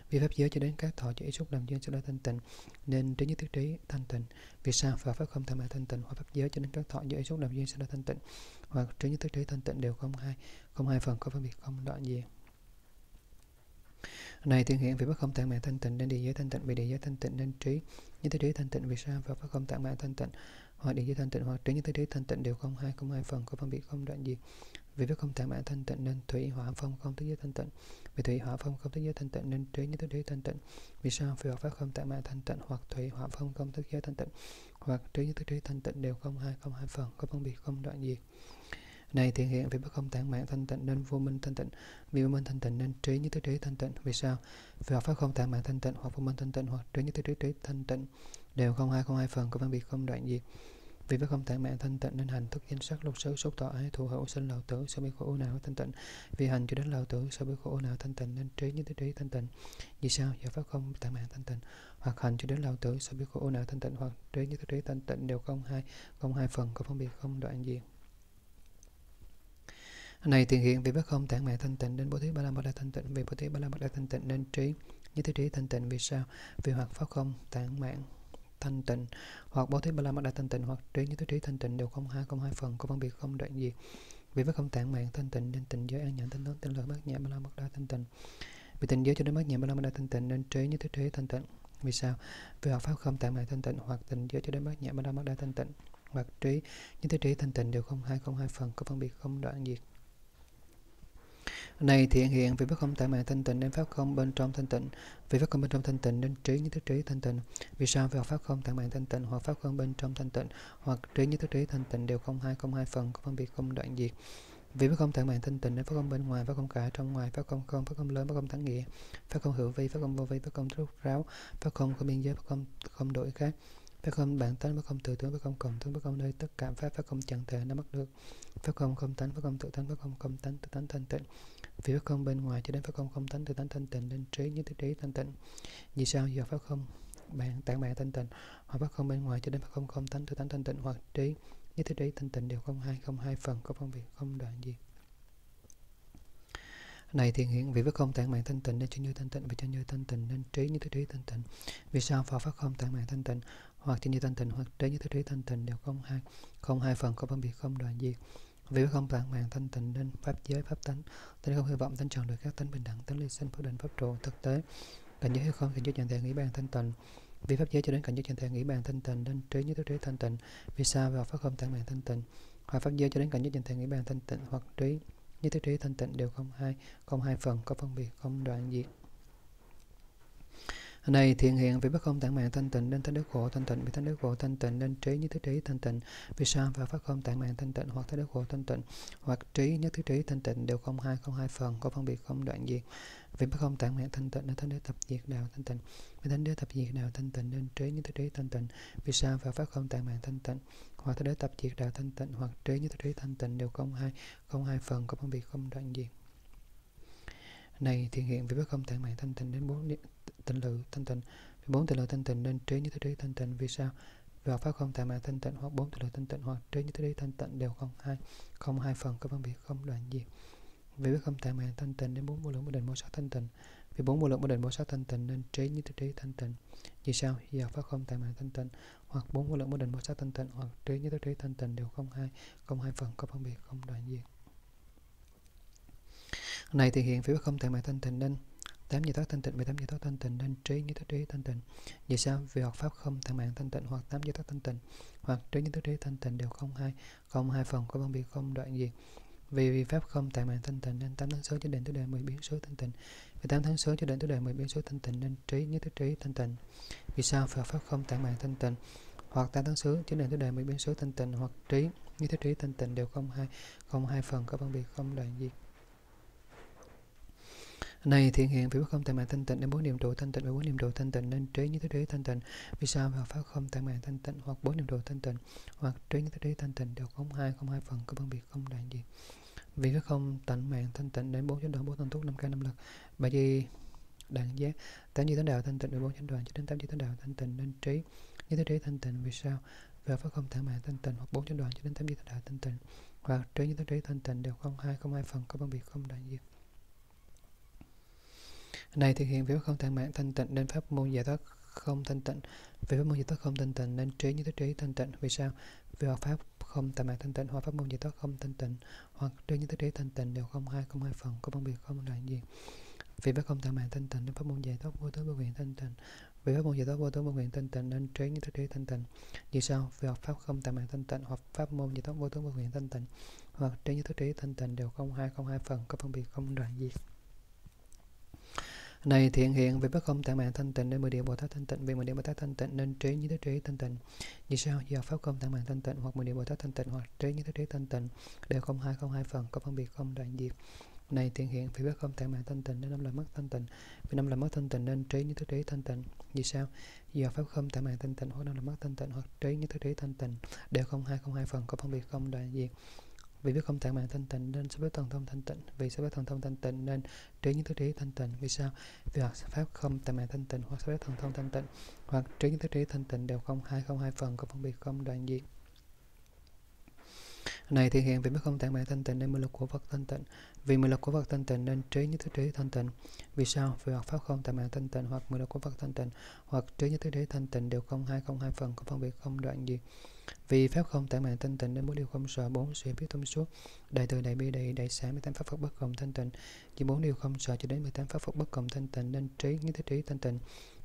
Vì pháp giới cho đến các thọ giới ý xúc làm duyên sinh ra thanh tịnh, nên trí như thức trí thanh tịnh. Vì sao? Và pháp không tạng mạng thanh tịnh, hoặc pháp giới cho đến các thọ giới ý xúc làm duyên sinh ra thanh tịnh, hoặc trí như thức trí thanh tịnh đều không hai không hai phần có phân biệt, không đoạn diệt này thiên hiện vì bất không tạng mạng thanh tịnh nên địa giới thanh tịnh, vì địa giới thanh tịnh nên trí, như thế trí thanh tịnh vì sao? Và bất không tạng mạng thanh tịnh, hoặc địa giới thanh tịnh, hoặc trí như thế trí thanh tịnh đều không hai không hai phần có phân biệt, không đoạn gì. Vì bất không tạng mạng thanh tịnh nên thủy hỏa phong không tới giới thanh tịnh. Vì thủy hỏa phong không tới giới thanh tịnh nên trí như thế trí thanh tịnh. Vì sao? Vì hoặc không tạng mạng thanh tịnh, hoặc thủy hỏa phong không tới giới thanh tịnh. Hoặc trí như thế trí thanh tịnh đều không hai không hai phần có phân biệt, không đoạn gì này thiện hiện vì bất không tản mạng thanh tịnh nên vô minh thanh tịnh. Vì vô minh thanh tịnh nên trí như thế trí thanh tịnh. Vì sao? Vì hoặc pháp không tản mạng thanh tịnh hoặc vô minh thanh tịnh hoặc trí như thế trí trí thanh tịnh đều không hai không hai phần có phân biệt không đoạn gì. Vì bất không tản mạng thanh tịnh nên hành thức danh sắc lục xứ xúc tỏ ái thù hữu sinh lậu tử sẽ bị khổ não thanh tịnh. Vì hành cho đến lậu tử sẽ bị khổ não thanh tịnh nên trí như thế trí thanh tịnh. Vì sao? Do pháp không tản mạng thanh tịnh. Hoặc hành cho đến lậu tử sẽ bị khổ não thanh tịnh hoặc trí như thế trí thanh tịnh đều không hai không hai phần có phân biệt không đoạn gì này, tiền hiện vì bất không, tản mạng thanh tịnh nên bố thí ba la mật đa thanh tịnh. Vì bố thí ba la mật đa thanh tịnh nên trí, như thế trí thanh tịnh vì sao? Vì hoặc pháp không, tản mạng thanh tịnh. Hoặc bố thí ba la mật đa thanh tịnh, hoặc trí, như thế trí thanh tịnh đều không hai không hai phần có phân biệt, không đoạn diệt vì với không, tản mạng thanh tịnh nên tịnh giới an nhẫn tinh tấn tinh lợi bát nhã ba la mật đa thanh tịnh. Vì tịnh giới cho đến bát nhã ba la mật đa thanh tịnh nên trí, như thế trí thanh tịnh. Vì sao? Vì hoặc pháp không, tản mạng thanh tịnh, hoặc tịnh giới cho đến bát nhã ba la mật đa thanh tịnh. Hoặc trí, như thế trí thanh tịnh đều không hai không hai phần có phân biệt, không đoạn diệt này thiện hiện vì bất không tại mạng thanh tịnh nên pháp không bên trong thanh tịnh vì pháp không bên trong thanh tịnh nên trí như thức trí thanh tịnh vì sao vì pháp không tại mạng thanh tịnh hoặc pháp không bên trong thanh tịnh hoặc trí như thức trí thanh tịnh đều không hai không hai phần có phân biệt không đoạn diệt vì pháp không tại mạng thanh tịnh nên pháp không bên ngoài pháp không cả trong ngoài pháp không không pháp không lớn pháp không thắng nghĩa pháp không hữu vi pháp không vô vi pháp không rút ráo pháp không có biên giới pháp không không đổi khác pháp không bản tánh pháp không tự tướng pháp không cộng tướng pháp không nơi tất cả pháp pháp không chẳng thể nắm bắt được pháp không không tánh pháp không tự tánh pháp không không tánh tự tánh thanh tịnh vì pháp không bên ngoài cho đến pháp không không tánh tự tánh thanh tịnh nên trí như thế trí thanh tịnh vì sao do pháp không bạn tạng bạn thanh tịnh hoặc pháp không bên ngoài cho đến pháp không không tánh tự tánh thanh tịnh hoặc trí như thế trí thanh tịnh đều không hai không hai phần có phân biệt không đoạn gì này thiện hiện vì phát không tạng mạng thanh tịnh nên cho như thanh tịnh vì cho như thanh tịnh nên trí như thế trí thanh tịnh vì sao phật phát không tạng mạng thanh tịnh hoặc trên như thanh tịnh, hoặc trí như thức trí thanh tịnh đều không hai không hai phần có phân biệt, không đoạn diệt vì không tạng mạng thanh tịnh nên pháp giới, pháp tánh tánh không hy vọng tánh tròn được các tánh bình đẳng, tánh ly sinh, pháp định, pháp trụ, thực tế. Cảnh giới hay không, cảnh giới trạng thể nghĩ bàn thanh tịnh. Vì pháp giới cho đến cảnh giới trạng thể nghĩ bàn thanh tịnh, nên trí như thức trí thanh tịnh. Vì sao vào pháp không tạng mạng thanh tịnh? Hoặc pháp giới cho đến cảnh giới trạng thể nghĩ bàn thanh tịnh, hoặc trí như thức trí thanh tịnh đều không hai không hai phần có phân biệt, không đoạn diệt này, thiện hiện vì bất không tạng mạng thanh tịnh, nên thánh đức khổ thanh tịnh. Vì thánh đức khổ thanh tịnh, nên trí nhất thứ trí thanh tịnh. Vì sao? Và pháp không tạng mạng thanh tịnh hoặc thánh đức khổ thanh tịnh hoặc trí nhất thứ trí thanh tịnh đều không hai không hai phần có phân biệt, không đoạn diệt. Vì bất không tạng mạng thanh tịnh, nên thánh đức tập diệt đạo thanh tịnh. Vì thánh đức tập diệt đạo thanh tịnh, nên trí như thế trí thanh tịnh. Vì sao? Và pháp không tạng mạng thanh tịnh hoặc thánh đức tập diệt đạo thanh tịnh hoặc trí như thế trí thanh tịnh đều không hai không hai phần có phân biệt, không đoạn diệt. Này, thiện hiện vì bất không tạng mạng thanh tịnh đến bốn tịnh lự thanh tịnh vì bốn tịnh lự thanh tịnh nên trí như thế trí thanh tịnh vì sao và pháp không tạm mạng thanh tịnh hoặc bốn tịnh lự thanh tịnh hoặc trí như thế trí thanh tịnh đều không hai không hai phần có phân biệt không đoạn diệt vì biết không tạm mạng thanh tịnh đến bốn vô lượng bất định vô sắc thanh tịnh vì bốn vô lượng bất định vô sắc thanh tịnh nên trí như thế trí thanh tịnh vì sao giờ pháp không tạm mạng thanh tịnh hoặc bốn vô lượng bất định vô sắc thanh tịnh hoặc trí như thế trí thanh tịnh đều không hai không hai phần có phân biệt không đoạn diệt này thì hiện vì không tại mạng thanh tịnh nên tám giải thoát thanh tịnh 18 giải thoát thanh tịnh, nên trí như thức trí thanh tịnh. Vì sao? Vì học pháp không tạng mạng thanh tịnh hoặc tám giải thoát thanh tịnh, hoặc trí như thức trí thanh tịnh đều không hai không hai phần có phân biệt, không đoạn gì vì vì pháp không tạng mạng thanh tịnh, nên tám tháng số cho đến tới đề mười biến số thanh tịnh. Vì tám tháng số cho đến tới đề mười biến số thanh tịnh, nên trí như thức trí thanh tịnh. Vì sao? Phật pháp không tạng mạng thanh tịnh. Hoặc tám tháng số cho đến tới đề mười biến số thanh tịnh, hoặc trí như thức trí thanh tịnh đều không hai không hai phần có phân biệt, không đoạn gì này thiện hiện vì bất không tại mạng thanh tịnh đến bốn niệm trụ thanh tịnh và bốn niệm trụ thanh tịnh nên trí như thế trí thanh tịnh vì sao và pháp không tại mạng thanh tịnh hoặc bốn niệm trụ thanh tịnh hoặc trí như thế trí thanh tịnh đều không hai không hai phần có phân biệt không đại gì vì cái không tận mạng thanh tịnh đến bốn chánh đoạn bốn thần túc năm ca năm lực bởi vì đẳng giác tám như thánh đạo thanh tịnh và bốn chánh đoạn cho đến tám như thánh đạo thanh tịnh nên trí như thế trí thanh tịnh vì sao và pháp không tại mạng thanh tịnh hoặc bốn chánh đoạn cho đến tám như thánh đạo thanh tịnh hoặc trí như thế trí thanh tịnh đều không hai không hai phần có phân biệt không đại gì này, thực hiện việc không tạng mạng thanh tịnh nên pháp môn giải thoát không thanh tịnh. Vì pháp môn giải thoát không thanh tịnh nên trí như thức trí thanh tịnh. Vì sao? Vì hoặc pháp không tạm mạng thanh tịnh hoặc pháp môn giải thoát không thanh tịnh hoặc trí như thức trí thanh tịnh đều không hai không hai phần có phân biệt, không đoạn gì. Vì pháp không tạm mạng thanh tịnh nên pháp môn giải thoát vô tướng vô nguyện thanh tịnh. Vì pháp môn giải thoát vô tướng vô nguyện thanh tịnh nên trí như thức trí thanh tịnh. Vì sao? Vì hoặc pháp không tạm mạng thanh tịnh hoặc pháp môn giải thoát vô tướng vô nguyện thanh tịnh hoặc trí như thức trí thanh tịnh đều không hai không hai phần có phân biệt, không đoạn gì này thiện hiện vì bất không tạng mạng thanh tịnh nên mười địa bồ tát thanh tịnh vì mười địa bồ tát thanh tịnh nên trí như thế trí thanh tịnh như sao do pháp không tạng mạng thanh tịnh hoặc mười địa bồ tát thanh tịnh hoặc trí như thế trí thanh tịnh đều không hai không hai phần có phân biệt không đoạn diệt này thiện hiện vì bất không tạng mạng thanh tịnh nên năm là mất thanh tịnh vì năm là mất thanh tịnh nên trí như thế trí thanh tịnh vì sao do pháp không tạng mạng thanh tịnh hoặc năm là mất thanh tịnh hoặc trí như thế trí thanh tịnh đều không hai không hai phần có phân biệt không đoạn diệt vì biết không tạng mạng thanh tịnh, nên sẽ biết thần thông thanh tịnh. Vì sẽ biết thần thông thanh tịnh, nên trí như thứ trí thanh tịnh. Vì sao? Vì hoặc pháp không tạng mạng thanh tịnh, hoặc sẽ biết thần thông thanh tịnh, hoặc trí như thứ trí thanh tịnh đều không, hai không, hai phần có phân biệt, không đoạn diệt. Này thì hiện vì biết không tạng mạng thanh tịnh, nên mười lực của Phật thanh tịnh. Vì mười lực của Phật thanh tịnh, nên trí như thứ trí thanh tịnh. Vì sao? Vì hoặc pháp không tạng mạng thanh tịnh, hoặc mười lực của Phật thanh tịnh, hoặc trí như thứ trí thanh tịnh đều không, hai không, hai phần có phân biệt, không đoạn diệt vì pháp không tản mạng thanh tịnh nên bốn điều không sợ, bốn sự biết thông suốt. Đại từ đại bi đại đại xã mười tám pháp Phật bất cộng thanh tịnh. Chỉ bốn điều không sợ cho đến mười tám pháp Phật bất cộng thanh tịnh, nên trí như thế trí thanh tịnh.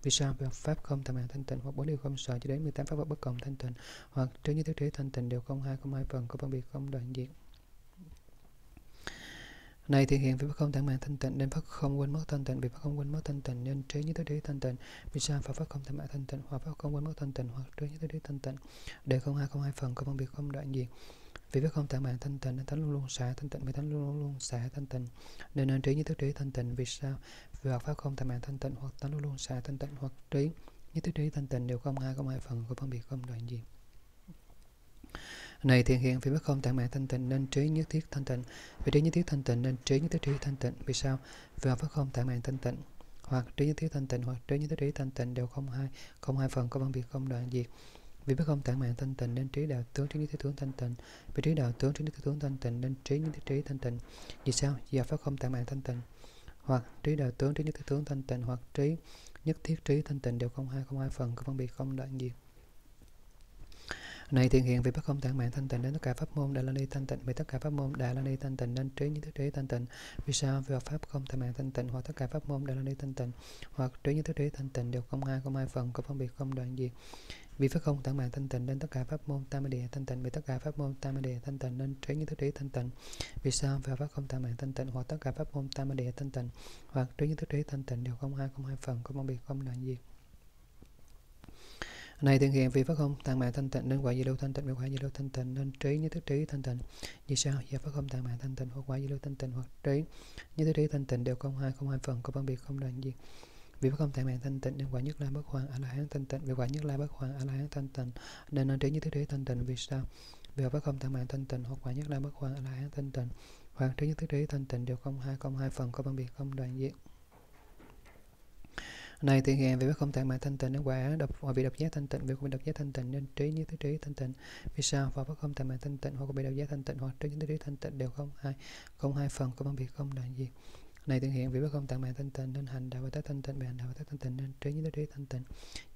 Vì sao? Pháp không tạm mạng thanh tịnh, hoặc bốn điều không sợ cho đến 18 pháp phật bất cộng thanh tịnh, hoặc trí như thế trí thanh tịnh đều không hai không hai phần có phân biệt, không đoạn diệt này thì hiện vì pháp không tạng mạng thanh tịnh, nên pháp không quên mất thanh tịnh. Vì pháp không quên mất thanh tịnh, nên trí như thức trí thanh tịnh. Vì sao? Pháp pháp không tạng mạng thanh tịnh, hoặc pháp không quên mất thanh tịnh, hoặc trí như thức trí thanh tịnh. Đều không hai không hai phần có phân biệt không đoạn diệt vì pháp không tạng mạng thanh tịnh, nên thánh luôn luôn xả thanh tịnh. Vì thánh luôn luôn xả thanh tịnh, nên nên trí như thức trí thanh tịnh. Vì sao? Vì hoặc pháp không tạng mạng thanh tịnh, hoặc thánh luôn luôn xả thanh tịnh, hoặc trí như thức trí thanh tịnh đều không hai không hai phần có phân biệt không đoạn diệt này thiện hiện vì bất không tạng mạng thanh tịnh nên trí nhất thiết thanh tịnh vì trí nhất thiết thanh tịnh nên trí nhất thiết trí thanh tịnh vì sao vì bất không tạng mạng thanh tịnh hoặc trí nhất thiết thanh tịnh hoặc trí nhất thiết trí thanh tịnh đều không hai không hai phần có phân biệt không đoạn diệt vì bất không tạng mạng thanh tịnh nên trí đạo tướng trí nhất thiết tướng thanh tịnh vì trí đạo tướng trí nhất thiết tướng thanh tịnh nên trí nhất thiết trí thanh tịnh vì sao vì pháp không tạng mạng thanh tịnh hoặc trí đạo tướng trí nhất thiết tướng thanh tịnh hoặc trí nhất thiết trí thanh tịnh đều không hai không hai phần có phân biệt không đoạn diệt này thiện hiện vì bất không tạng mạng thanh tịnh, đến tất cả pháp môn đại la ni thanh tịnh. Vì tất cả pháp môn đại la ni thanh tịnh, nên trí như thức trí thanh tịnh. Vì sao? Vì pháp không tạng mạng thanh tịnh, hoặc tất cả pháp môn đại la ni thanh tịnh, hoặc trí như thức trí thanh tịnh đều không hai không hai phần có phân biệt, không đoạn diệt vì pháp không tạng mạng thanh tịnh đến tất cả pháp môn tam địa thanh tịnh. Vì tất cả pháp môn tam địa thanh tịnh, nên trí như thức trí thanh tịnh. Vì sao? Vì pháp không tạng mạng thanh tịnh, hoặc tất cả pháp môn tam địa thanh tịnh, hoặc trí như thức trí thanh tịnh đều không hai không hai phần có phân biệt, không đoạn diệt này thực hiện vì pháp không tạng mạng thanh tịnh nên quả di lưu thanh tịnh quả di lưu thanh tịnh nên trí như thức trí thanh tịnh vì sao do pháp không tạng mạng thanh tịnh hoặc quả di lưu thanh tịnh hoặc trí như thức trí thanh tịnh đều không hai không hai phần có phân biệt không đoạn diệt vì pháp không tạng mạng thanh tịnh nên quả nhất la bất hoàng a la hán thanh tịnh vì quả nhất la bất hoàng a la hán thanh tịnh nên nên trí như thức trí thanh tịnh vì sao vì pháp không tạng mạng thanh tịnh hoặc quả nhất la bất hoàng a la hán thanh tịnh hoặc trí như thức trí thanh tịnh đều không hai không hai phần có phân biệt không đoạn diệt này thiện hiện vì không tạng mạng thanh tịnh nên quả độc hoặc bị độc giác thanh tịnh vì không bị độc giác thanh tịnh, nên trí như thế trí thanh tịnh. Vì sao? Và pháp không tạng mạng thanh tịnh hoặc bị độc giác thanh tịnh hoặc trí như thế trí thanh tịnh đều không hai không hai phần có phân biệt, không đoạn gì này thực hiện vì bất không tạng mạng thanh tịnh, nên hành đạo và tác thanh tịnh về hành đạo và tác thanh tịnh, nên trí như thế trí thanh tịnh.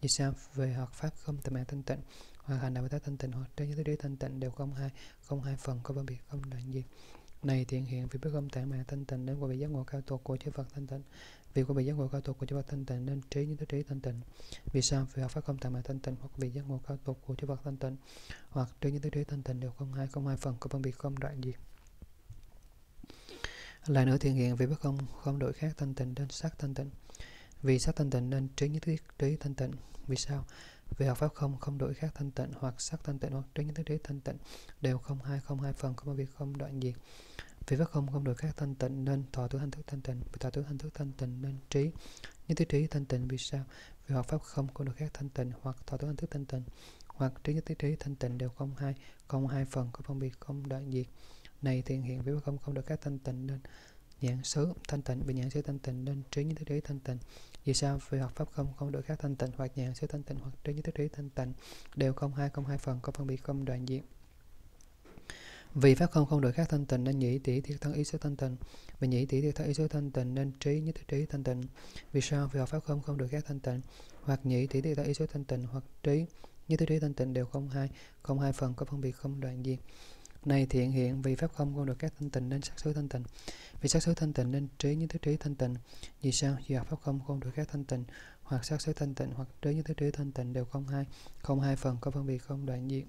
Vì sao? Về hoặc pháp không tạng mạng thanh tịnh hoặc hành đạo và tác thanh tịnh hoặc trí như thế trí thanh tịnh đều không hai không hai phần có phân biệt, không đoạn diệt này thiện hiện vì bất không tạng mạng thanh tịnh đến qua bị giác ngộ cao tuột của chư Phật thanh tịnh vì có bị giác ngộ cao tột của chư Phật thanh tịnh nên trí như thức trí thanh tịnh. Vì sao? Vì họ pháp không tạm mạng thanh tịnh hoặc bị giác ngộ cao tột của chư Phật thanh tịnh, hoặc trí như thức trí thanh tịnh đều không hai không hai phần, có phân biệt không đoạn diệt lại nữa thiện hiện vì bất không không đổi khác thanh tịnh nên sắc thanh tịnh. Vì sắc thanh tịnh nên trí như thức trí thanh tịnh. Vì sao? Vì học pháp không không đổi khác thanh tịnh hoặc sắc thanh tịnh hoặc trí như thức trí thanh tịnh đều không hai không hai phần, có phân biệt không đoạn diệt vì pháp không không được khác thanh tịnh nên thọ tướng hành thức thanh tịnh vì thọ tướng hành thức thanh tịnh nên trí như thế trí thanh tịnh vì sao vì hoặc pháp không không được khác thanh tịnh hoặc thọ tướng hành thức thanh tịnh hoặc trí nhất thế trí thanh tịnh đều không hai không hai phần có phân biệt không đoạn diệt này thiện hiện vì pháp không không được khác thanh tịnh nên nhãn xứ thanh tịnh vì nhãn xứ thanh tịnh nên trí như thế trí thanh tịnh vì sao vì học pháp không không được khác thanh tịnh hoặc nhãn xứ thanh tịnh hoặc trí như thế trí thanh tịnh đều không hai không hai phần có phân biệt không đoạn diệt vì pháp không không đổi khác thanh tịnh nên nhĩ tỷ thiệt thân ý số thanh tịnh vì nhĩ tỷ thiệt thân ý số thanh tịnh nên trí nhất trí thanh tịnh vì sao? Vì pháp không không đổi khác thanh tịnh hoặc nhĩ tỷ thiệt thân ý số thanh tịnh hoặc trí nhất trí thanh tịnh đều không hai không hai phần, có phân biệt không đoạn diệt này thiện hiện, vì pháp không không được các thanh tịnh nên sắc xứ thanh tịnh vì sắc xứ thanh tịnh nên trí như thức trí thanh tịnh vì sao? Vì pháp không không được các thanh tịnh hoặc sắc xứ thanh tịnh hoặc trí như thức trí thanh tịnh đều không hai không hai phần, có phân biệt không đoạn diệt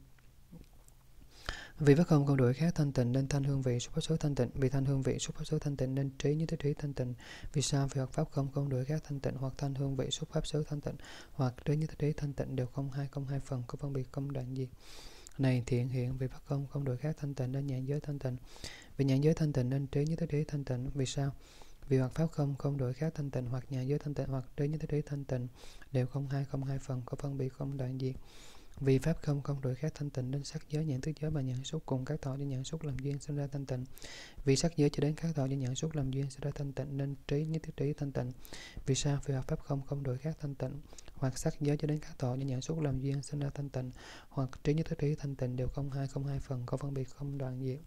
vì bất không không đuổi khác thanh tịnh nên thanh hương vị xuất phát số thanh tịnh. Vì thanh hương vị xuất phát số thanh tịnh nên trí như thế trí thanh tịnh. Vì sao? Vì hoặc pháp không không đuổi khác thanh tịnh hoặc thanh hương vị xuất pháp số thanh tịnh. Hoặc trí như thế trí thanh tịnh đều không hai không hai phần có phân biệt, không đoạn diệt này, thiện hiện, vì pháp không không đuổi khác thanh tịnh nên nhãn giới thanh tịnh. Vì nhãn giới thanh tịnh nên trí như thế trí thanh tịnh. Vì sao? Vì hoặc pháp không không đổi khác thanh tịnh hoặc nhà giới thanh tịnh hoặc trí như thế trí thanh tịnh đều không hai không hai phần có phân biệt, không đoạn diệt vì pháp không không đổi khác thanh tịnh nên sắc giới nhận thức giới và nhận xúc cùng các thọ cho nhận xúc làm duyên sinh ra thanh tịnh. Vì sắc giới cho đến các thọ cho nhận xúc làm duyên sinh ra thanh tịnh nên trí, nhất thiết trí thanh tịnh. Vì sao? Vì pháp không không đổi khác thanh tịnh. Hoặc sắc giới cho đến các thọ cho nhận xúc làm duyên sinh ra thanh tịnh. Hoặc trí, nhất thiết trí thanh tịnh đều không hai không hai phần có phân biệt, không đoạn diệt.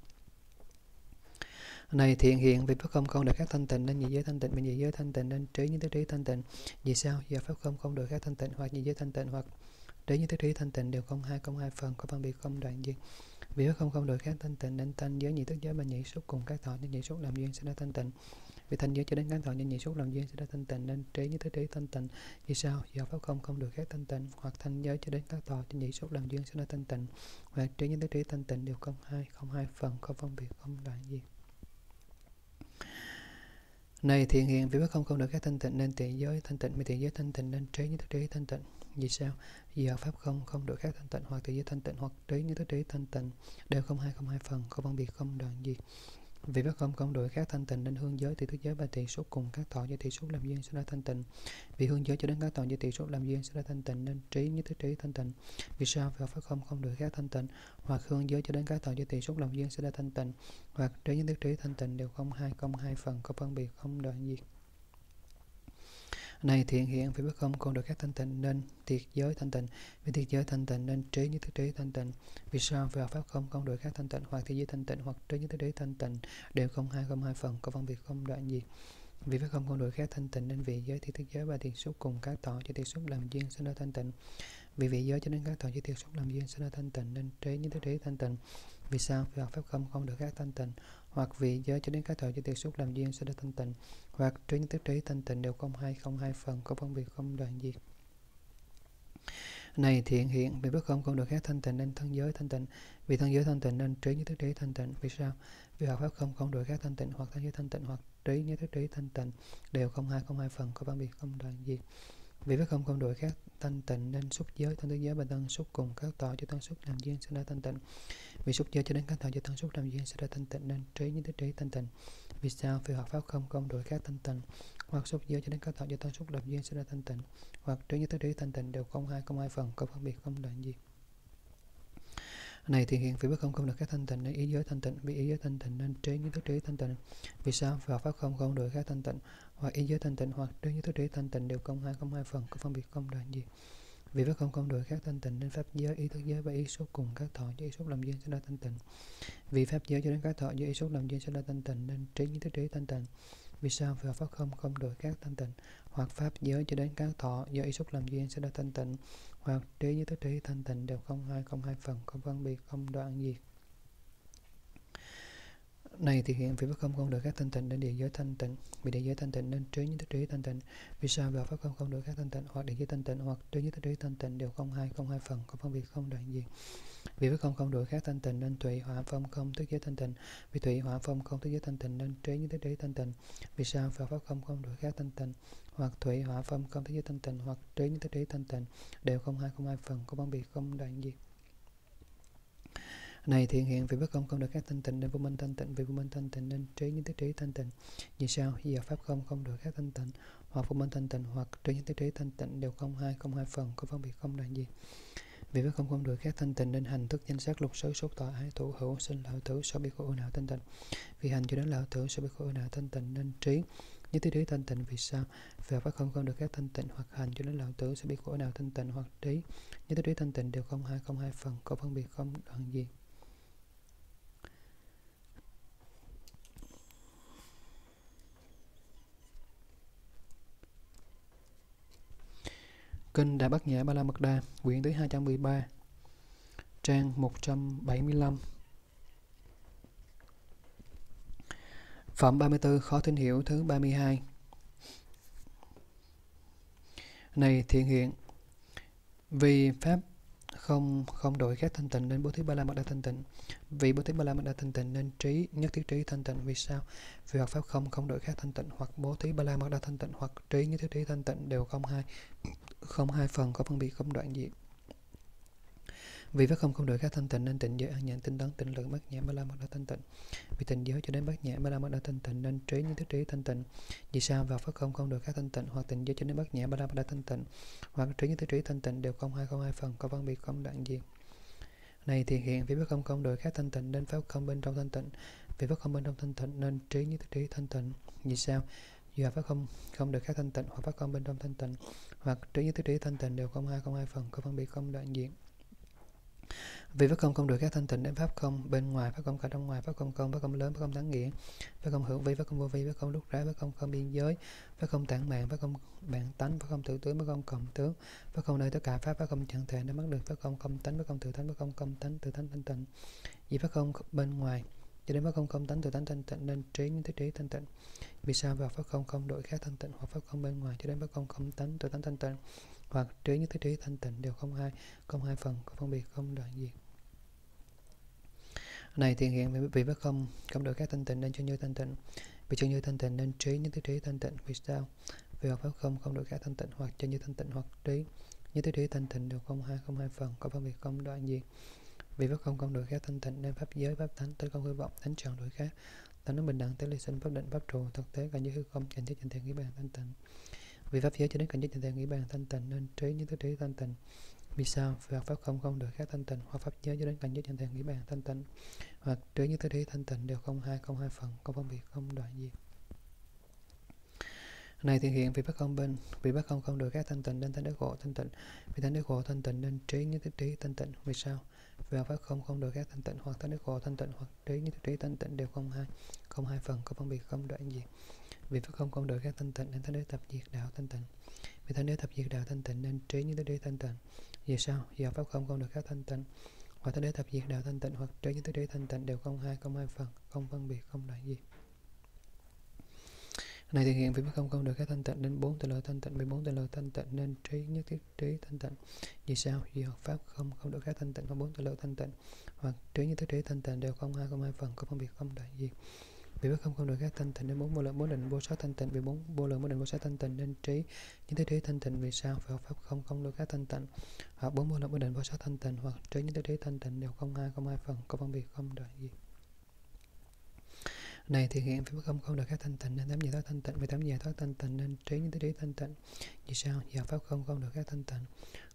Này thiện hiện, vì pháp không không được khác thanh tịnh nên nhị giới thanh tịnh. Vì nhị giới thanh tịnh nên trí như thế trí thanh tịnh. Vì sao? Do pháp không không được khác thanh tịnh hoặc nhị giới thanh tịnh hoặc trí như thế trí thanh tịnh đều không, hai không, hai phần có phân biệt, không đoạn diệt vì không không được khác, thanh tịnh nên thanh giới nhị thức giới và nhị xúc cùng các thọ, nên nhị xúc làm duyên sẽ ra thanh tịnh. Vì thanh giới cho đến các thọ, nên nhị xúc làm duyên sẽ ra thanh tịnh. Nên trí như thế trí thanh tịnh. Vì sao? Do pháp không không được khác, thanh tịnh. Hoặc thanh giới cho đến các thọ, nên nhị xúc làm duyên sẽ ra thanh tịnh. Hoặc trí như thế trí thanh tịnh đều không, hai không, hai phần có phân biệt, không đoạn diệt này thiện hiện, vì bất không không được các thanh tịnh, nên tiện giới thanh tịnh. Vì tiện giới thanh tịnh, nên trí như thức trí thanh tịnh vì sao? Vì hợp pháp không không đổi khác thanh tịnh hoặc từ giới thanh tịnh hoặc trí như tới trí thanh tịnh đều không hai không hai phần, không phân biệt, không đoạn gì. Vì bất không không đổi khác thanh tịnh nên hương giới, thì thức giới và tỷ số cùng các thọ như tỷ số làm duyên sẽ ra thanh tịnh. Vì hương giới cho đến các thọ như tỷ số làm duyên sẽ ra thanh tịnh nên trí như thức trí thanh tịnh. Vì sao? Vì pháp không không đổi khác thanh tịnh hoặc hương giới cho đến các thọ như tỷ số làm duyên sẽ ra thanh tịnh hoặc trí như thức trí thanh tịnh đều không hai không hai phần có phân biệt, không đoạn diệt này thiện hiện vì bất không còn được các thanh tịnh nên tiệt giới thanh tịnh. Vì tiệt giới thanh tịnh nên trí như thức trí thanh tịnh. Vì sao? Vì pháp không không được các thanh tịnh hoặc thế giới thanh tịnh hoặc trí như thức trí thanh tịnh đều không hai không hai phần, có phân biệt không đoạn gì. Vì pháp không, con đổi khác thanh tịnh nên vị giới thì thức giới và thiệt xúc cùng các tỏ cho thiệt xúc làm duyên sinh ra thanh tịnh. Vì vị giới cho đến các tỏ cho thiệt xúc làm duyên sinh ra thanh tịnh nên trí như thức trí thanh tịnh. Vì sao? Vì pháp không không được các thanh tịnh hoặc vị giới cho đến các tội cho thiệt xúc làm duyên sẽ được thanh tịnh. Hoặc trí nhất trí thanh tịnh đều không hai không hai phần, có phân biệt, không đoạn diệt này, thiện hiện, vì bất không không được khác thanh tịnh nên thân giới thanh tịnh. Vì thân giới thanh tịnh nên trí như thức trí thanh tịnh. Vì sao? Vì hợp pháp không không được khác thanh tịnh, hoặc thân giới thanh tịnh, hoặc trí như thức trí thanh tịnh, đều không hai không hai phần, có phân biệt, không đoạn diệt vì pháp không không đổi khác, thanh tịnh nên xúc giới. Thân thức giới và thân xúc cùng các tỏ cho thân xúc làm duyên sẽ ra thanh tịnh. Vì xúc giới cho đến các tỏ cho thân xúc làm duyên sẽ ra thanh tịnh nên trí như thức trí thanh tịnh. Vì sao? Vì hoặc pháp không không đổi khác thanh tịnh. Hoặc xúc giới cho đến các tỏ cho thân xúc làm duyên sẽ ra thanh tịnh. Hoặc trí như thức trí thanh tịnh đều không hai không hai phần có phân biệt, không đoạn gì này thì hiện vì bất không không được các thanh tịnh nên ý giới thanh tịnh, vì ý giới thanh tịnh nên trí như thức trí thanh tịnh. Vì sao? Và pháp không không được các thanh tịnh, hoặc ý giới thanh tịnh, hoặc trí như thức trí thanh tịnh đều không hai không hai phần có phân biệt không đoạn gì? Vì pháp không không đổi các thanh tịnh nên pháp giới, ý thức giới và ý số cùng các thọ với ý số làm duyên sẽ ra thanh tịnh. Vì pháp giới cho đến các thọ với ý số làm duyên sẽ ra thanh tịnh nên trí như thức trí thanh tịnh. Vì sao? Và pháp không không đổi các thanh tịnh hoặc pháp giới cho đến các thọ do ý xúc làm duyên sẽ được thanh tịnh. Hoặc trí như tứ trí thanh tịnh đều không hai không hai phần, không phân biệt, không đoạn diệt. Này thì hiện vì pháp không không được các thanh tịnh đến địa giới thanh tịnh. Vì địa giới thanh tịnh nên trí như thức trí thanh tịnh. Vì sao và pháp không không được các thanh tịnh? Hoặc địa giới thanh tịnh hoặc trí như thức trí thanh tịnh đều không hai không hai phần, không phân biệt, không đoạn diệt. Vì pháp không không được các thanh tịnh nên thủy, hỏa, phong, không, tức giới thanh tịnh. Vì thủy, hỏa, phong, không, tức giới thanh tịnh nên trí như thức trí thanh tịnh. Vì sao và pháp không không được các thanh tịnh? Hoặc thủy hỏa phong không thế giới thanh tịnh hoặc trí như thế trí thanh tịnh đều không hai không hai phần có phân biệt không đoạn diệt này thiện hiện vì bất không không được các thanh tịnh nên vô minh thanh tịnh vì vô minh thanh tịnh nên trí những thức trí thanh tịnh như sao giờ pháp không không được các thanh tịnh hoặc vô minh thanh tịnh hoặc trí những thức trí thanh tịnh đều không hai không hai phần có phân biệt không đoạn gì vì bất không không được các thanh tịnh nên hành thức danh sắc lục xứ xúc tọa ái thủ hữu sinh lão tử so bị khổ não thanh tịnh vì hành cho đến lão tử so bị khổ não thanh tịnh nên trí như thế trí thanh tịnh vì sao? Và pháp không không được các thanh tịnh hoặc hành cho đến lão tử sẽ biết khổ nào thanh tịnh hoặc trí như thế trí thanh tịnh đều không hai không hai phần có phân biệt không đoạn gì. Kinh Đại Bát Nhã Ba La Mật Đa, quyển thứ 213, trang 175. Phẩm 34 khó tin hiểu thứ 32. Này thiện hiện, vì pháp không không đổi khác thanh tịnh nên bố thí ba la mật đa thanh tịnh. Vì bố thí ba la mật đa thanh tịnh nên trí nhất thiết trí thanh tịnh. Vì sao? Vì hoặc pháp không không đổi khác thanh tịnh. Hoặc bố thí ba la mật đa thanh tịnh hoặc trí nhất thiết trí thanh tịnh đều không hai không hai phần có phân biệt không đoạn diệt vì pháp không không đổi khác thanh tịnh nên tịnh giới ăn nhàn tinh tấn tịnh lượng bát nhã ba-la-mật đa thanh tịnh. Vì tịnh giới cho đến bát nhã ba-la-mật đa thanh tịnh, nên trí như thức trí thanh tịnh. Vì sao? Vào pháp không không đổi khác thanh tịnh, hoặc tịnh giới cho đến bát nhã ba-la-mật đa thanh tịnh. Hoặc trí như thức trí thanh tịnh đều không hai không hai phần, có phân biệt, không đoạn gì. Này thì hiện, vì pháp không không đổi khác thanh tịnh, nên pháp không bên trong thanh tịnh. Vì pháp không bên trong thanh tịnh, nên trí như thức trí thanh tịnh. Vì sao? Do pháp không không được khác thanh tịnh, hoặc pháp không bên trong thanh tịnh. Hoặc trí như thức trí thanh tịnh đều không hai không hai phần, có phân biệt, không đoạn diện vì pháp không không được các thanh tịnh đến pháp không bên ngoài pháp không cả trong ngoài pháp không không pháp không lớn pháp không tán nghĩa pháp không hữu vi pháp không vô vi pháp không lúc rái pháp không không biên giới pháp không tản mạng pháp không bản tánh pháp không tự tướng pháp không cộng tướng pháp không nơi tất cả pháp pháp không chẳng thể để mất được pháp không không tánh pháp không tự tánh pháp không không tánh tự tánh thanh tịnh vì pháp không bên ngoài cho đến pháp không không tánh từ tánh thanh tịnh, nên trí những thứ trí thanh tịnh. Vì sao? Vào pháp không không đổi khác thanh tịnh, hoặc pháp không bên ngoài. Cho đến pháp không không tánh từ tánh thanh tịnh, hoặc trí những thứ trí thanh tịnh đều không hai không hai phần có phân biệt, không đoạn diệt. Này, thiện hiện vì pháp không không đổi khác thanh tịnh, nên cho như thanh tịnh. Vì cho như thanh tịnh, nên trí những thứ trí thanh tịnh. Vì sao? Vì hoặc pháp không không đổi khác thanh tịnh, hoặc cho như thanh tịnh, hoặc trí những thứ trí thanh tịnh đều không hai không hai phần có phân biệt, không đoạn diệt vì pháp không không được khác thanh tịnh nên pháp giới, pháp thánh tới không hư vọng thánh tròn đổi khác. Tánh nó bình đẳng tới ly sinh, pháp định, pháp trụ, thực tế cả như hư không, cảnh giới trình thiện nghĩ bàn thanh tịnh. Vì pháp giới cho đến cảnh giới trình thiện nghĩ bàn thanh tịnh nên trí như thứ trí thanh tịnh. Vì sao? Vì pháp không không được khác thanh tịnh, hoặc pháp giới cho đến cảnh giới trình thiện nghĩ bàn thanh tịnh. Hoặc trí như thứ trí thanh tịnh đều không hai không hai phần, không phân biệt, không đoạn diệt. Này thì hiện vì bất không bên, vì bất không không được các thanh tịnh nên thanh đức khổ thanh tịnh. Vì thanh đức khổ thanh tịnh nên trí như tứ trí thanh tịnh. Vì sao? Và pháp không không được khác thanh tịnh hoặc thánh đức khổ thanh tịnh hoặc trí như trí thanh tịnh đều không hai không hai phần, không phân biệt, không đoạn diệt. Vì pháp không không được khác thanh tịnh nên thánh đế tập diệt đạo thanh tịnh. Vì thánh đế tập diệt đạo thanh tịnh nên trí như trí thanh tịnh. Vì sao? Do pháp không không được khác thanh tịnh. Hoặc thánh đế tập diệt đạo thanh tịnh hoặc trí như trí thanh tịnh đều không hai không hai phần, không phân biệt, không đoạn diệt này thực hiện vì không không được cái thanh tịnh đến bốn tịnh lợi thanh tịnh vì bốn tịnh lợi thanh tịnh nên trí nhất thiết trí thanh tịnh. Vì sao? Vì học pháp không không được cái thanh tịnh có bốn tịnh lợi thanh tịnh. Hoặc trí nhất thiết trí thanh tịnh đều không, hai không, hai phần có phân biệt không, đại gì vì bất không không được các thanh tịnh nên bốn vô lượng bốn định vô sát thanh tịnh. Vì bốn vô lượng bốn định vô sát thanh tịnh nên trí những thế trí thanh tịnh. Vì sao? Phải học pháp không không được các thanh tịnh. Hoặc bốn vô lượng bốn định vô sát thanh tịnh, hoặc trí những thế trí thanh tịnh đều không, hai không, hai phần có phân biệt không, đại gì này thì hiện phải không không được các thanh tịnh, nên tám giải thoát thanh tịnh. Vì tám giải thoát thanh tịnh, nên trí những tứ trí thanh tịnh. Vì sao? Giờ pháp không không được các thanh tịnh.